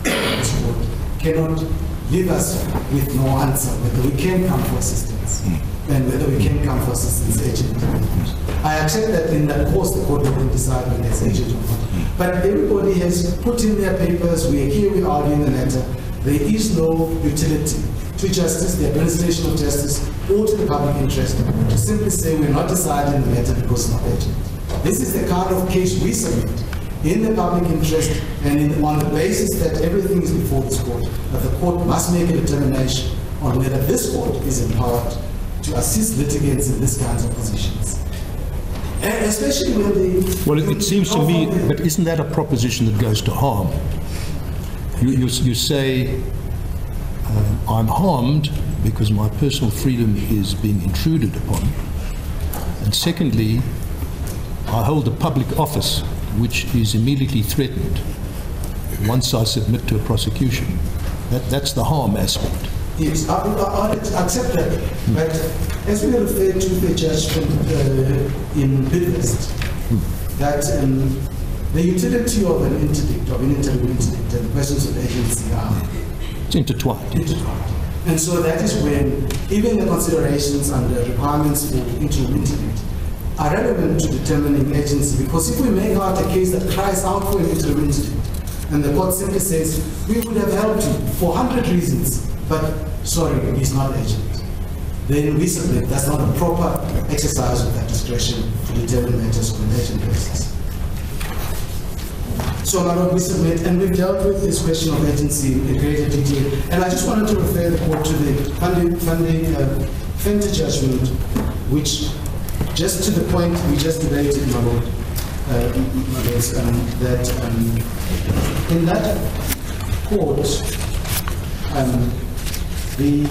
This court cannot leave us with no answer whether we can come for assistance hmm. and whether we can come for assistance agent. I accept that in that course the court will decide whether it's agent or not. Hmm. But everybody has put in their papers, we are here, we are arguing the matter. There is no utility to justice, the administration of justice, or to the public interest to simply say we're not deciding the matter because it's not urgent. This is the kind of case we submit in the public interest and in, on the basis that everything is before this court, that the court must make a determination on whether this court is empowered to assist litigants in this kinds of positions. And especially when the... Well, it, it seems to me, but isn't that a proposition that goes to harm? You, you, you say, um, I'm harmed because my personal freedom is being intruded upon. And secondly, I hold a public office which is immediately threatened once I submit to a prosecution. That, that's the harm aspect. Yes, I, I, I accept that. But as we referred to the judgment uh, in Bidvest, that um, the utility of an interdict, of an interim interdict, and the questions of agency are It's intertwined. intertwined. And so that is when even the considerations and the requirements for interim interdict are relevant to determining agency. Because if we make out a case that cries out for an interim interdict, and the court simply says, we would have helped you for 100 reasons, but sorry, he's not agent. Then we submit that's not a proper exercise of that discretion to determine matters on an agent basis. So, Lord, we submit, and we've dealt with this question of agency in greater detail. And I just wanted to refer the court to the funding, funding, uh, Fenton judgment, which, just to the point we just debated, Lord, uh, um, that um, in that court, um, the,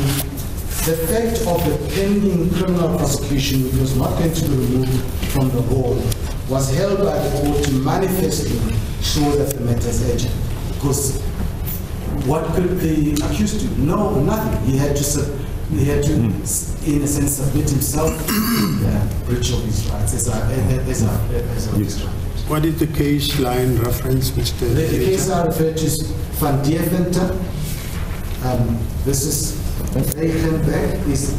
the fact of the pending criminal prosecution, which was not going to be removed from the hall, was held by the court to manifestly show that the matter is urgent. Because what could the accused do? No, nothing. He had to, sub- he had to, s- in a sense, submit himself to the breach of his rights as a, as a, as a restraint. What is the case line reference, Mr. The the case Leiter? I refer to is Van Deventer. Um, This is Reichenberg, is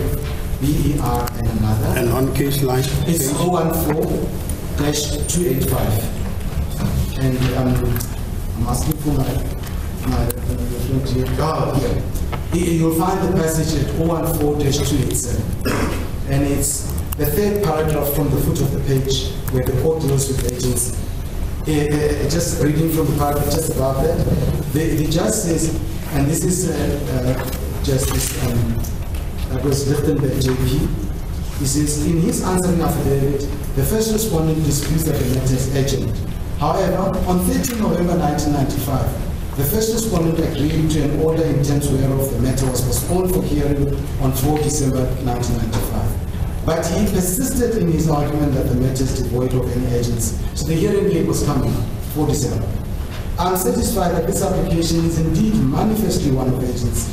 R-E-I-C-H-E-N-B-E-R and another. And on case line? It's page? 014-285. And um, I'm asking for my, my, uh, here. oh, here. You- You'll find the passage at 014-287. And it's the third paragraph from the foot of the page where the court deals with agency. Uh, Just reading from the paragraph just above that, the, the says, and this is uh, uh, Justice um, that was Lichtenberg JP, he says, in his answering affidavit, the first respondent disputes that the matter is urgent. However, on 13 November 1995, the first respondent agreed to an order in terms whereof the matter was postponed for hearing on 4 December 1995. But he persisted in his argument that the matter is devoid of any urgency. So the hearing date was coming, 4 December. I'm satisfied that this application is indeed manifestly one of urgency.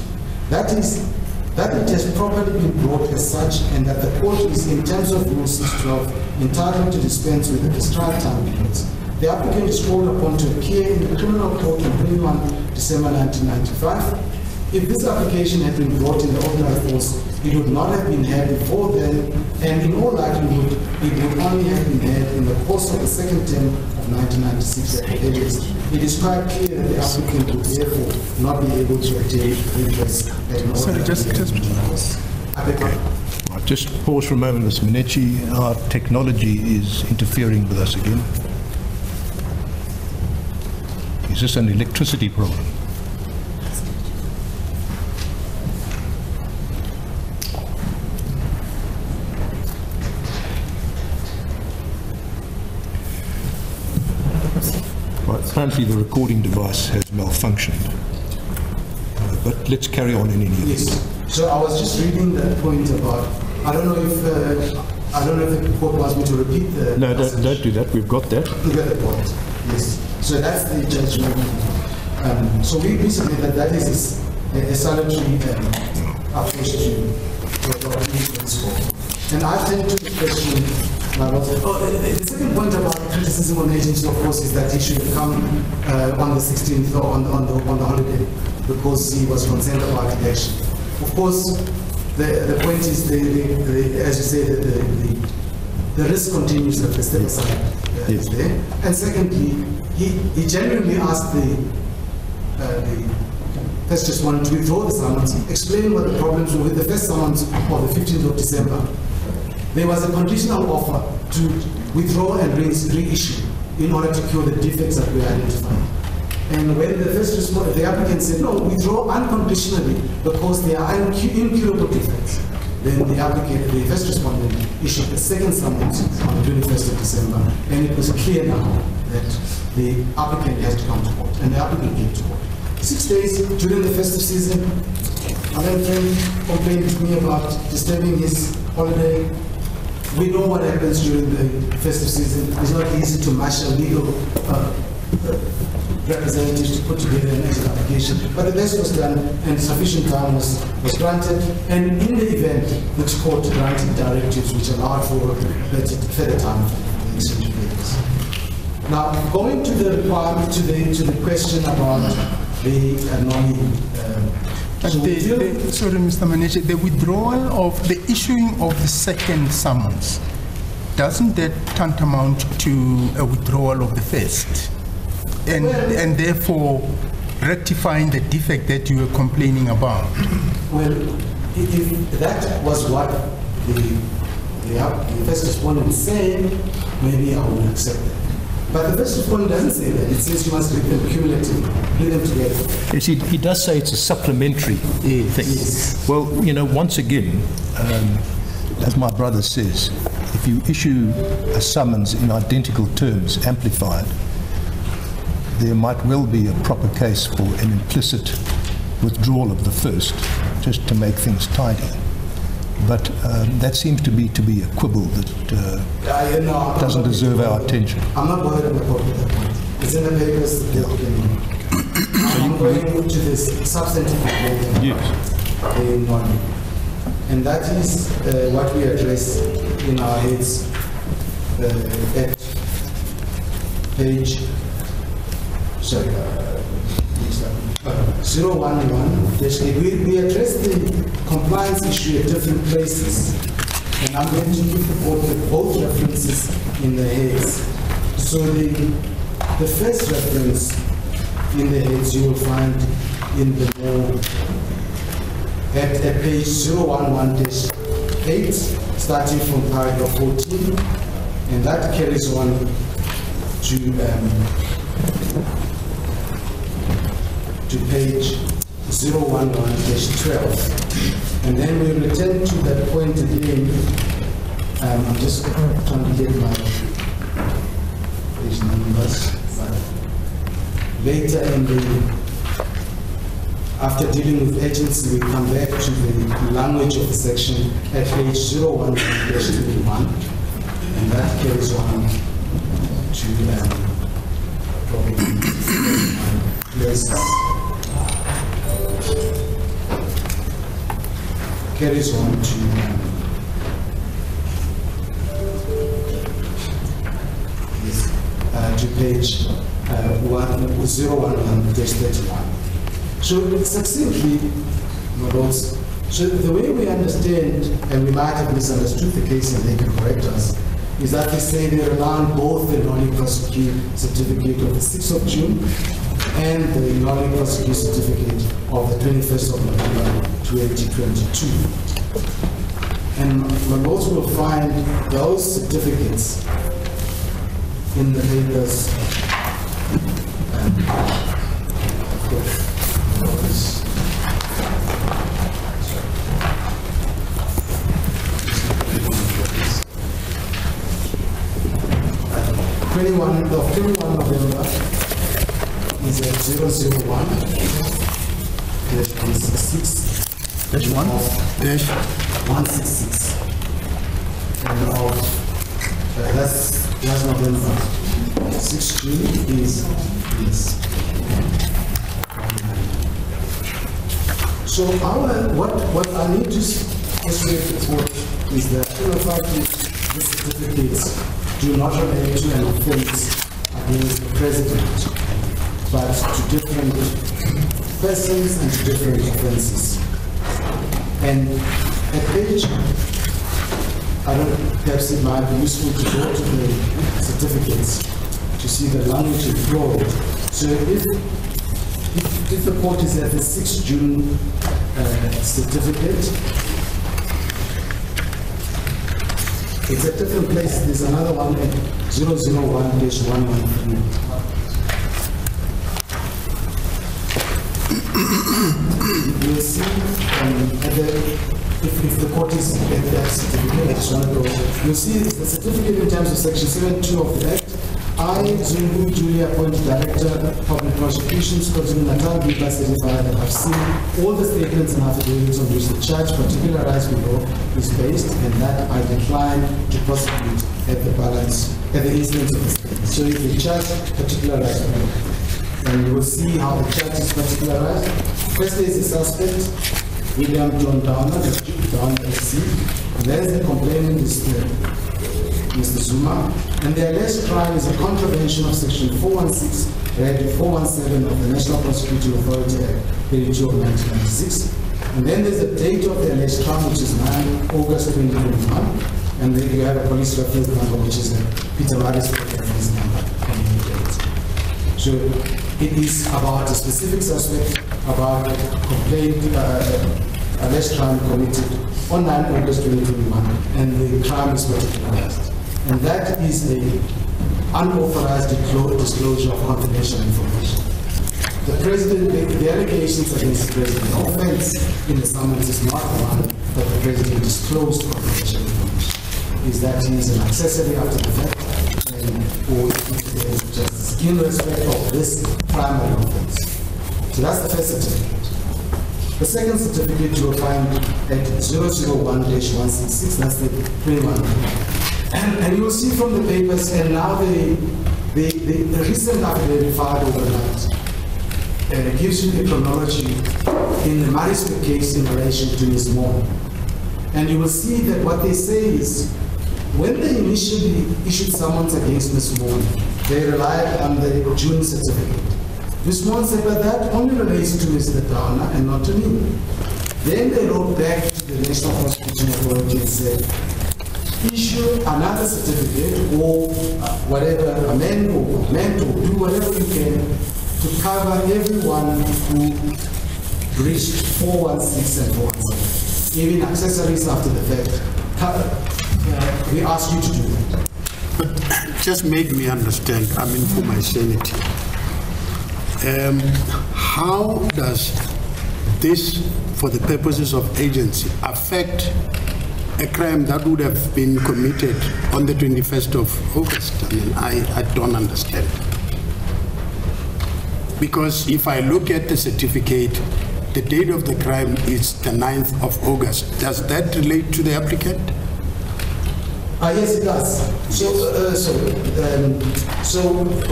That is, that it has properly been brought as such and that the court is in terms of Rule 612 entitled to dispense with the prescribed time periods. The applicant is called upon to appear in the criminal court on 21 December 1995. If this application had been brought in the ordinary course, it would not have been heard before then, and in all likelihood, it would only have been heard in the course of the second term of 1996 at the earliest. It is quite clear that the applicant would therefore not be able to obtain redress at an Sorry, ordinary just, just, course. I beg pardon. Just pause for a moment, Mr. Minetti. Our technology is interfering with us again. Is this an electricity problem? Apparently the recording device has malfunctioned. Uh, But let's carry on in any event. Yes, so I was just reading that point about, I don't know if, uh, I don't know if the court wants me to repeat the. No, don't, don't do that, we've got that. You get the point, yes. So that's the judgment. Um, So we we submit that that is a a salutary um, approach to to what we need for this court. And I turn to the question. Oh, the- second point about criticism on agency, of course, is that he should come uh, on the 16th or on on the on the holiday because he was concerned about election. Of course, the the point is, the, the- as you say, the- the risk continues that the step aside uh, is there. And secondly, he, he genuinely asked the, uh, the first respondent to withdraw the summons, explain what the problems were with the first summons of the 15th of December. There was a conditional offer to withdraw and re- reissue in order to cure the defects that we identified. And when the first the applicant said, no, withdraw unconditionally because there are incu- incurable defects. Then the applicant, the first respondent issued a second summons on the 21st of December. And it was clear now that the applicant has to come to court. And the applicant came to court. Six days during the festive season, another friend complained with me about disturbing his holiday. We know what happens during the festive season. It's not easy to marshal legal uh, uh, representatives to put together an exit application. But the best was done and sufficient time was, was granted. And in the event, the court granted directives which allowed for further time for the exchange. Now, going to the requirement, to the, to the question about the uh, nominee. But the, the, sorry, Mr. Manager, the withdrawal of the issuing of the second summons, doesn't that tantamount to a withdrawal of the first? And, and therefore rectifying the defect that you were complaining about? Well, if that was what the, the the first respondent said, maybe I would accept that. But the first respondent doesn't say that. It says you must read them cumulatively, read them together. Yes, he, he does say it's a supplementary thing. Yes. Well, you know, once again, um, as my brother says, if you issue a summons in identical terms, amplified, there might well be a proper case for an implicit withdrawal of the first, just to make things tidy. But um, that seems to be to be a quibble that uh, I, no, doesn't deserve our attention. I'm not bothered about the court at that point. It's in the papers they can. I'm going to this substantive complaint. Yes. in one. And that is uh, what we address in our heads uh, at page, sorry, uh, next one. Uh, 011 dash eight. We, address the compliance issue at different places. And I'm going to give the both references in the heads. So the, the first reference in the heads you will find in the more at, at page 011-8, starting from paragraph 14, and that carries on to, um, to page 011-12. And then we return to that point again. Um, I'm just trying to get my page numbers. Later in the after dealing with agency, we come back to the language of the section at page 01 dash 21, and that carries on to um, probably places. Carries on to um, yes, uh, to page uh, one, 011 dash 31. So succinctly, my lords, so the way we understand, and we might have misunderstood the case and they can correct us, is that they say they rely on both the non-prosecute certificate of the 6th of June and the non-prosecute certificate of the 21st of November 2022. And my lords will find those certificates in the papers. um, of course, those. 21, the 21 November is at 001 dash 166. Dash one? Dash 166. And of, uh, that's, that's November. 6 June is, is. So our, what, what I need to s- persuade the court is that in fact, the certificates do not relate to an offense against the president, but to different persons and to different offenses. And at page, I don't, perhaps it might be useful to go to the certificates to see the language employed. So if if, if the court is at the 6 June uh, certificate, it's a different place. There's another one at 001-113. You'll see um, the, if, if the court is at that certificate, you'll see the certificate in terms of section 7.2 of the Act. I, Zungu Julia, appointed Director, of Public Prosecutions, KwaZulu Natal, be certified that I've seen all the statements and affidavits on which the charge particularized below is based and that I decline to prosecute at the balance, at the instance of the statement. So if the charge particularized below, and you will see how the charge is particularized. First is the suspect, William John Downer, the Chief Down SC. There's the complainant, Mr. Mr. Zuma. And the alleged crime is a contravention of section 416, read 417 of the National Prosecuting Authority Act 32 of 1996. And then there's the date of the alleged crime, which is 9 August 2021. And then you have a police reference number, which is a Peter Radis reference number. So it is about a specific suspect, about a complaint, uh, alleged crime committed on 9 August 2021, and the crime is particularized. And that is a unauthorized disclosure of confidential information. The president, the, the allegations against the president, no offense in the summons is not one that the president disclosed confidential information. Is that he is an accessory after the fact, or just respect of this primary offense. So that's the first certificate. The second certificate you will find at 001-166, that's the 21. And, [CLEARS THROAT] and you will see from the papers, and now the, the, the, the recent affidavit filed overnight uh, gives you the chronology in the Maritzburg case in relation to Ms. Maughan. And you will see that what they say is, when they initially issued summons against Ms. Maughan, they relied on the June certificate. Ms. Maughan said, but that only relates to Mr. Downer and not to me. Then they wrote back to the National Prosecuting Authority and said, issue another certificate or uh, whatever, amend or amend or do whatever you can to cover everyone who breached 416 and 417, even accessories after the fact. We ask you to do that. But [CLEARS THROAT] just make me understand, I mean, for my sanity. Um, How does this, for the purposes of agency, affect a crime that would have been committed on the 21st of August? I mean, I, I don't understand. Because if I look at the certificate, the date of the crime is the 9th of August. Does that relate to the applicant? Ah, yes, it does. So, uh, so, um, so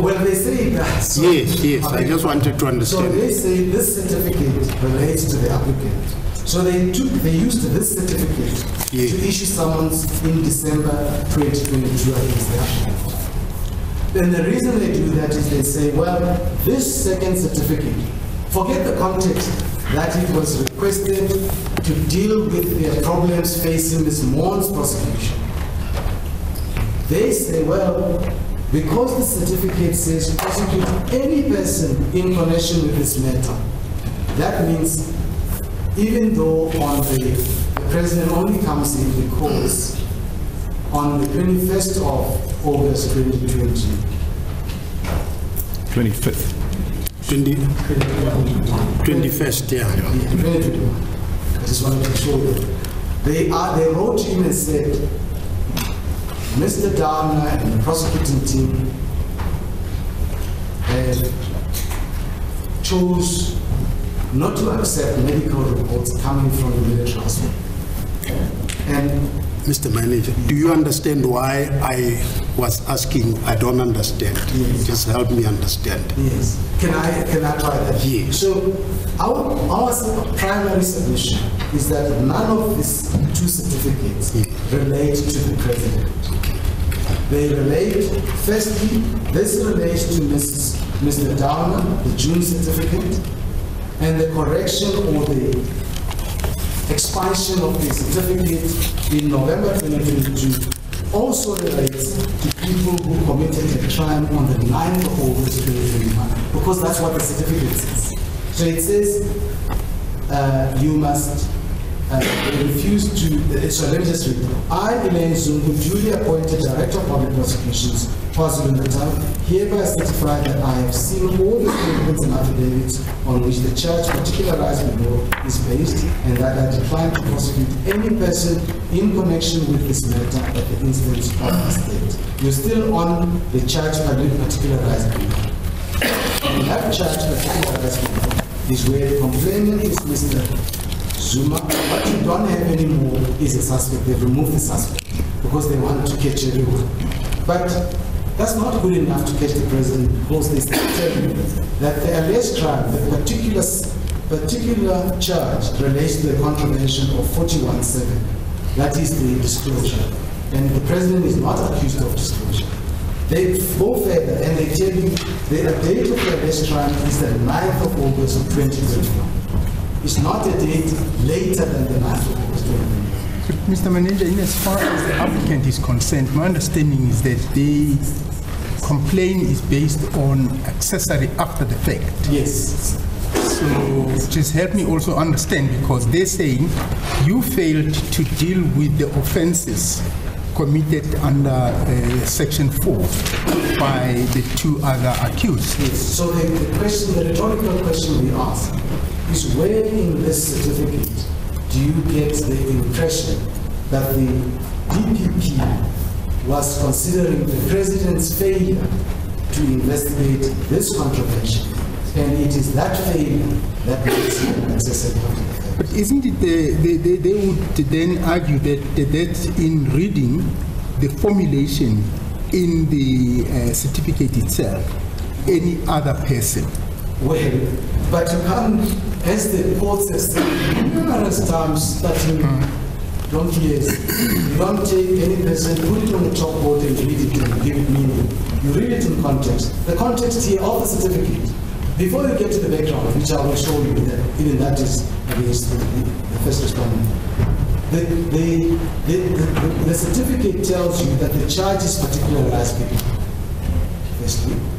when they say that. so- Yes, yes, I just wanted to understand. So they say this certificate relates to the applicant. So they took, they used this certificate Yeah. to issue summons in December 2022 against the applicant. And the reason they do that is they say, well, this second certificate, forget the context that it was requested to deal with the problems facing Ms. Maughan's prosecution. They say, well, because the certificate says prosecute any person in connection with this matter, that means even though on the, the president only comes in because on the 21st of August 2020, 25th. 20 21st, yeah. Yeah, 2021. I just wanted to show you. They are, they wrote him and said, Mr. Downer and the prosecuting team have chose not to accept medical reports coming from the military hospital. And Mr. Manager, do you understand why I was asking? I don't understand. Yes. Just help me understand. Yes. Can I, can I try that? Yes. So our, our primary submission is that none of these two certificates relate to the president. They relate, firstly, this relates to Mrs. Mr. Downer, the June certificate, and the correction or the expansion of the certificate in November 2022 also relates to people who committed a crime on the 9th of August 2021, because that's what the certificate says. So it says uh, you must uh, refuse to, so let me just read. I, Elaine Zungu, duly appointed Director of Public Prosecutions, KwaZulu-Natal, hereby certify that I have seen all the statements and affidavits on which the charge particularized below is based, and that I decline to prosecute any person in connection with this matter at the instance of the state. You're still on the charge particularized below. And that charge particularized below is where the complainant is Mr. Zuma. What you don't have anymore is a suspect. They've removed the suspect because they want to catch everyone. But that's not good enough to catch the president because they still tell you that the alleged crime, the particular, particular charge relates to the contravention of 41.7. That is the disclosure. And the president is not accused of disclosure. They go further and they tell you the date of the alleged crime is the 9th of August of 2021. It's not a date later than the last of August 2021. But Mr. Manager, in as far as the applicant is concerned, my understanding is that the complaint is based on accessory after the fact. Yes. So just help me also understand because they're saying you failed to deal with the offenses committed under uh, section 4 by the two other accused. Yes. So the, the question, the rhetorical question we ask is where in this certificate do you get the impression that the DPP was considering the president's failure to investigate this contravention, and it is that failure that makes it an accessory after the fact. But isn't it, the, they, they, they would then argue that, that in reading the formulation in the uh, certificate itself, any other person Well, but you can't, as the have said numerous times, starting donkey years, you don't take any person, put it on the chalkboard and read it and give it meaning. You read it in context. The context here of the certificate, before you get to the background, which I will show you, that even that is against the, the first respondent. The, the, the, the, the certificate tells you that the charge is particularized. Firstly.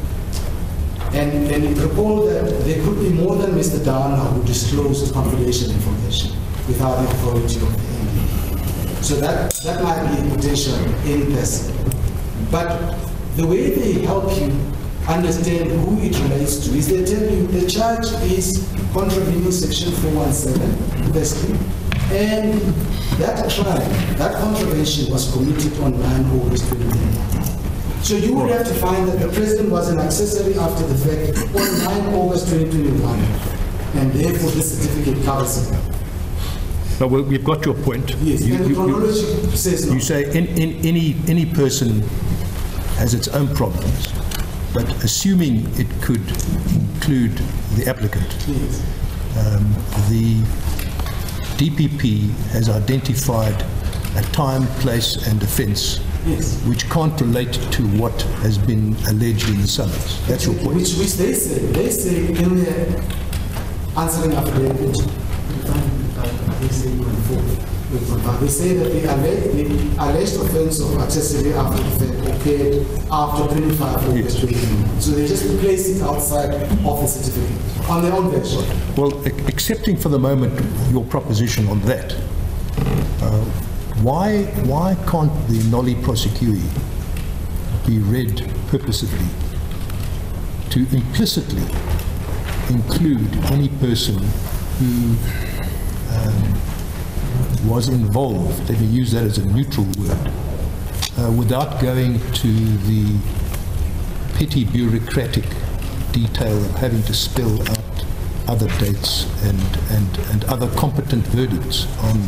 And, and you recall that there could be more than Mr. Downer who disclosed confidential information without the authority of the MD. So that, that might be a potential in person. But the way they help you understand who it relates to is they tell you the charge is contravening section 417, firstly, and that crime, that contravention was committed on 9 August 2021. So you would have to find that the president was an accessory after the fact on 9 August 2021, and therefore this certificate covers it. We- we've got your point. Yes, You- and the you- you- chronology says no. You say in, in, any, any person has its own problems, but assuming it could include the applicant, Yes. um, the DPP has identified a time, place, and offence Yes. which can't relate to what has been alleged in the summons. That's your point. Which, which they say, they say in the answering affidavit, they say they say that the alleged, the alleged offense of accessory after the fact occurred after 25 August 2021. So they just place it outside of the certificate, on their own version. Well, accepting for the moment your proposition on that, uh, why, why can't the nolle prosequi be read purposively to implicitly include any person who um, was involved, let me use that as a neutral word, uh, without going to the petty bureaucratic detail of having to spell out other dates and, and, and other competent verdicts on,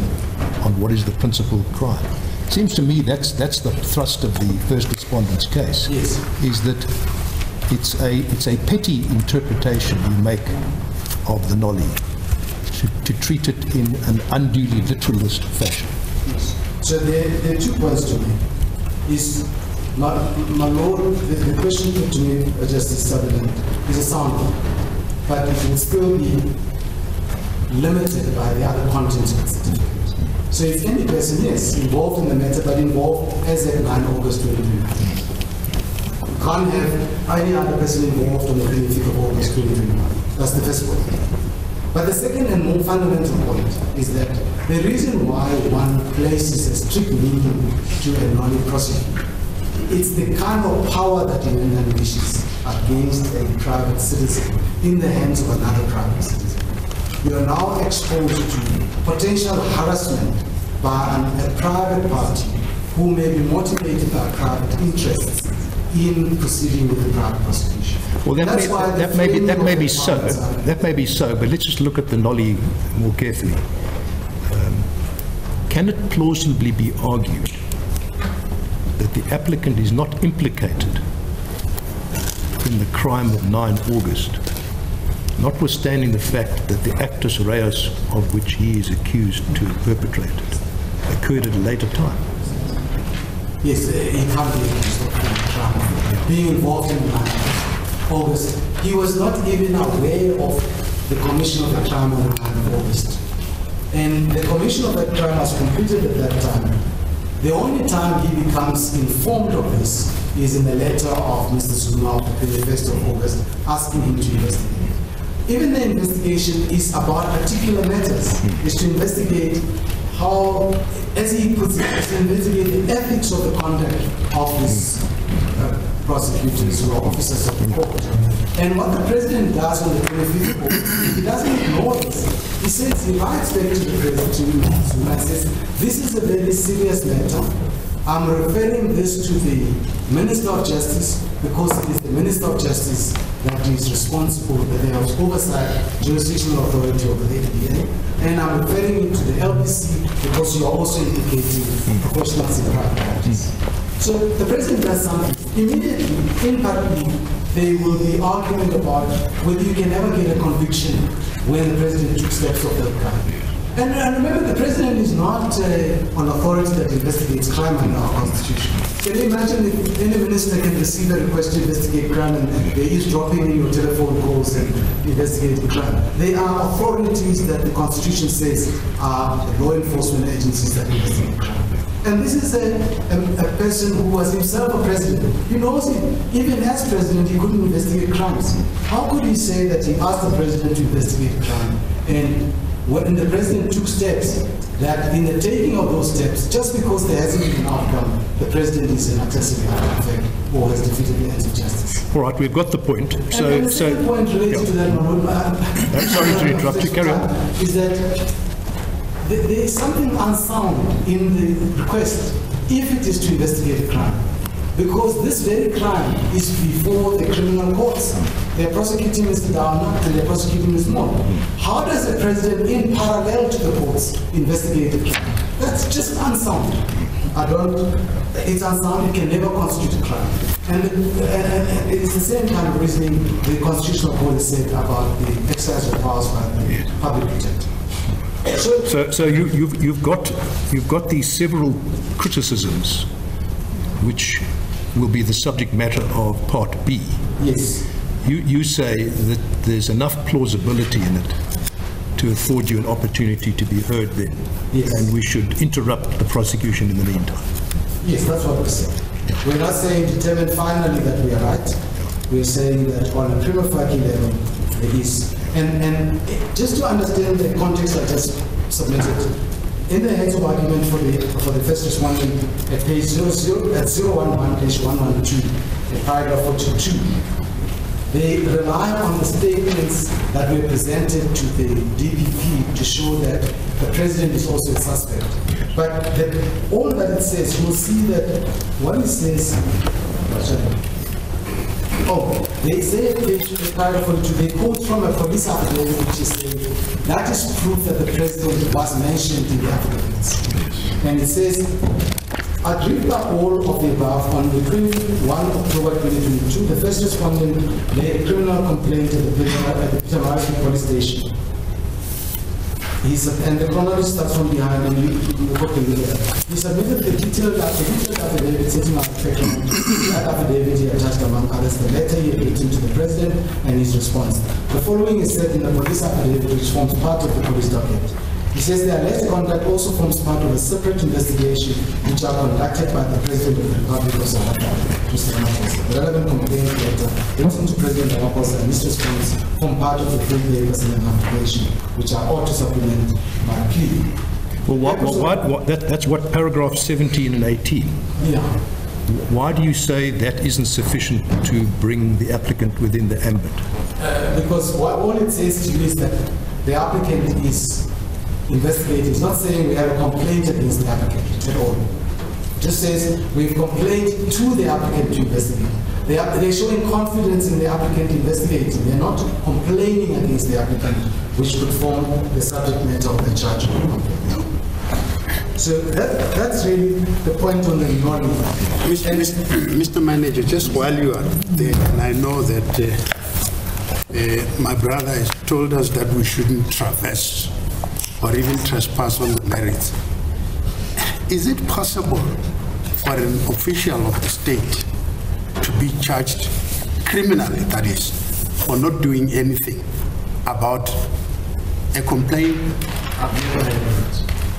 on what is the principal crime. It Seems to me that's, that's the thrust of the first respondent's case. Yes. Is that it's a, it's a petty interpretation you make of the nolle to, to treat it in an unduly literalist fashion. Yes. So there, there are two points to make. Is my, my lord, the, the question put to me, uh, Justice Sutherland, is a sound one, but it will still be limited by the other contents of the certificate. So if any person, yes, involved in the matter, but involved as at 9 August 2021. You can't have any other person involved on the 25th of August 2021. That's the first point. But the second and more fundamental point is that the reason why one places a strict meaning to a non-prosecutor, it's the kind of power that it unleashes against a private citizen in the hands of another private citizen. You are now exposed to potential harassment by an- a private party who may be motivated by private interests in proceeding with the private prosecution. Well, that That's may, why that may be, that may be so, that may be so, but let's just look at the Nolle more carefully. Um, Can it plausibly be argued that the applicant is not implicated in the crime of 9 August, notwithstanding the fact that the actus reus of which he is accused to have perpetrated occurred at a later time? Yes, uh, he can't be accused of being involved in. August. He was not even aware of the commission of the crime on the 9th of August. And the commission of the crime was completed at that time. The only time he becomes informed of this is in the letter of Mr. Zuma of the 21st of August, asking him to investigate. Even the investigation is about particular matters, is to investigate how, as he puts it, to investigate the ethics of the conduct of these uh, prosecutors or officers of the court. And what the president does on the 25th of August, he doesn't ignore this. He says, he writes back to the president, and says, this is a very serious matter. I'm referring this to the Minister of Justice because it is the Minister of Justice that is responsible, there is oversight, jurisdictional authority of the ADA. And I'm referring you to the LPC because you are also implicating professionals in private practice. So the president does something. Immediately, in Parliament, there will be argument about whether you can ever get a conviction when the president took steps of that kind. And, and remember, the president is not uh, an authority that investigates crime under our constitution. Can you imagine if any minister can receive a request to investigate crime and they're eavesdropping in your telephone calls and investigating crime? They are authorities that the constitution says are law enforcement agencies that investigate crime. And this is a, a, a person who was himself a president. He knows it. Even as president, he couldn't investigate crimes. How could he say that he asked the president to investigate crime? And when the president took steps, that in the taking of those steps, just because there hasn't been an outcome, the president is an accessory after effect or has defeated the ends of justice. All right, we've got the point. And So, then the so, second point related to that, Mahmoud, I'm sorry to interrupt you, carry on. Is that there is something unsound in the request if it is to investigate a crime. Because this very crime is before the criminal courts. They're prosecuting Mr. Downer and they're prosecuting Ms. Maughan. How does the president, in parallel to the courts, investigate the crime? That's just unsound. I don't, it's unsound, it can never constitute a crime. And, and- and it's the same kind of reasoning the constitutional court has said about the exercise of powers by the public protector. So, so, so you, you've, you've got, you've got these several criticisms which will be the subject matter of Part B. yes, You, you say that there's enough plausibility in it to afford you an opportunity to be heard then. Yes. And we should interrupt the prosecution in the meantime. yes, that's what we're saying. We're not saying determine finally that we are right. We're saying that on a prima facie level, there is. And, and just to understand the context I just submitted, in the heads of argument for the, for the first respondent at page 00, at 011, page 112, in paragraph 42, They rely on the statements that were presented to the DPP to show that the president is also a suspect. But the, all that it says, you'll see that what it says, oh, they say, page paragraph 42, they quote from a police affidavit which is saying, that is proof that the president was mentioned in the affidavits. And it says, Agreed by all of the above, on the 21 October 2022, the first respondent made a criminal complaint at the Peter- at Police Station. He sub- and the chronology starts from behind, and you, got the letter. He submitted the detailed, the detailed affidavit setting out the. That affidavit he attached among others the letter he had written to the president and his response. The following is said in the police affidavit, which forms part of the police document. He says the alleged conduct also forms part of a separate investigation which are conducted by the President of the Republic of South Africa, Mr. Ramaphosa. The relevant complaint letter written to President Ramaphosa and this response form part of the three papers in an application, which are ought to supplement my plea. Well, what, what- what, what, that, that's what paragraph 17 and 18. Yeah. Why do you say that isn't sufficient to bring the applicant within the ambit? Uh, Because what, all it says to you is that the applicant is investigating, it's not saying we have a complaint against the applicant at all. Just says we've complained to the applicant to investigate. They are, they're showing confidence in the applicant investigating, they're not complaining against the applicant, which would form the subject matter of the charge. So that, that's really the point on the non Mr. Mr. Manager, just while you are there, and I know that uh, uh, my brother has told us that we shouldn't traverse or even trespass on the merits. Is it possible for an official of the state to be charged criminally, that is, for not doing anything about a complaint?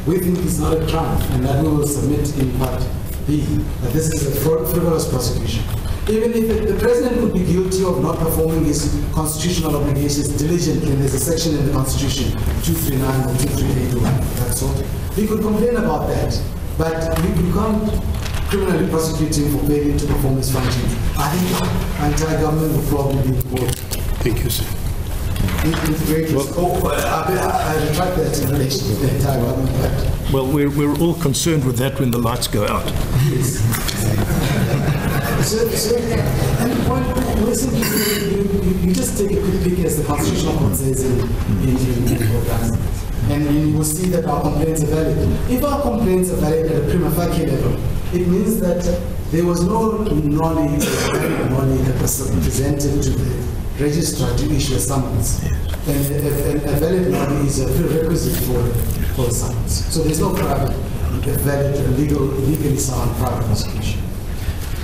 We think it's not a crime, and that we will submit in part B, that this is a frivolous prosecution. Even if it- the president could be guilty of not performing his constitutional obligations diligently, there's a section in the constitution, 239 or 238 or that sort, he could complain about that, but you you can't criminally prosecute him for failing to perform his functions. I think anti-government will probably be involved. Thank you, sir. Integrate, oh, I I- I retract that in relation to the anti-government. Well, we're, we're all concerned with that when the lights go out. So, so, and the point, listen, you, you, you just take a quick peek as the constitutional court says in, in, in, in your plans. And you will see that our complaints are valid. If our complaints are valid at a prima facie level, it means that there was no knowledge, valid knowledge that was presented to the registrar to issue a summons. And a, a, a valid knowledge is a prerequisite for, for a summons. So there's no private, a valid, legal, legally sound private prosecution.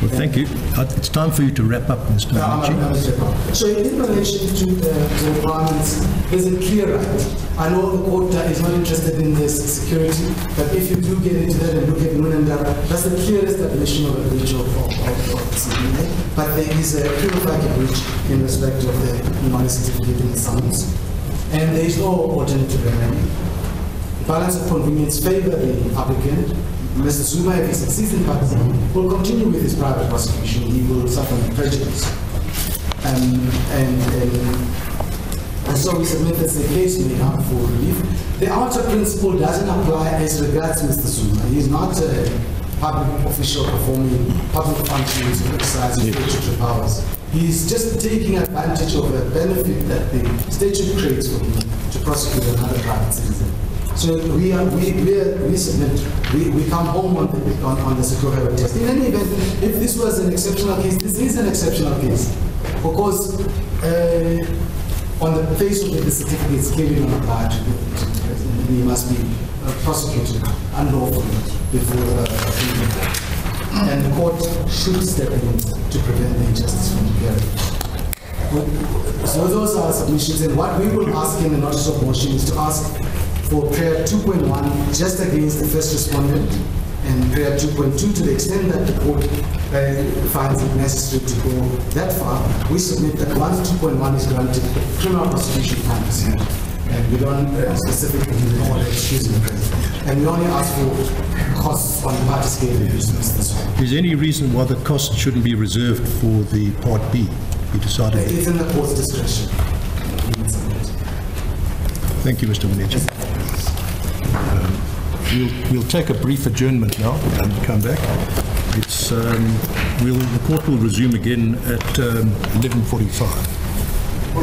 Well, thank you. Uh, It's time for you to wrap up, Mr. No, I'm- I'm. So in relation to the the requirements, there's a clear right. I know the court is not interested in this Setlogelo, but if you do get into that and look at Munanda, that's the clearest definition of a breach of, of, of of the CBA. But there is a clear breach in respect of the certificate in the summons. And there is no alternative remedy. Balance of convenience favor the applicant. Mr. Zuma, if he succeeds in practice, will continue with his private prosecution. He will suffer prejudice. Um, and, and, and so we submit that the case may for relief. The OUTA principle doesn't apply as regards Mr. Zuma. He is not a public official performing public functions or exercising statutory powers. He's just taking advantage of a benefit that the statute creates for him to prosecute another private citizen. So we are, we, we, we submit, we, we come home on the, on, on the Setlogelo test. In any event, if this was an exceptional case, this is an exceptional case. Because, uh, on the face of it, the certificate is clearly not applied to the. He must be uh, prosecuted unlawfully before, uh, and the court should step in to prevent the injustice from occurring. So those are submissions, and what we will ask in the notice of motion is to ask for prayer 2.1 just against the first respondent, and prayer 2.2 to the extent that the court uh, finds it necessary to go that far, we submit that once 2.1 is granted, criminal prosecution can proceed. And we don't uh, specifically order the president. And we only ask for costs on the party scale way. Is there any reason why the cost shouldn't be reserved for the Part B? You decided. It's in the court's discretion. Thank you, Mr. Manager. We'll, we'll take a brief adjournment now and come back. It's, um, we'll, the court will resume again at um, 11:45.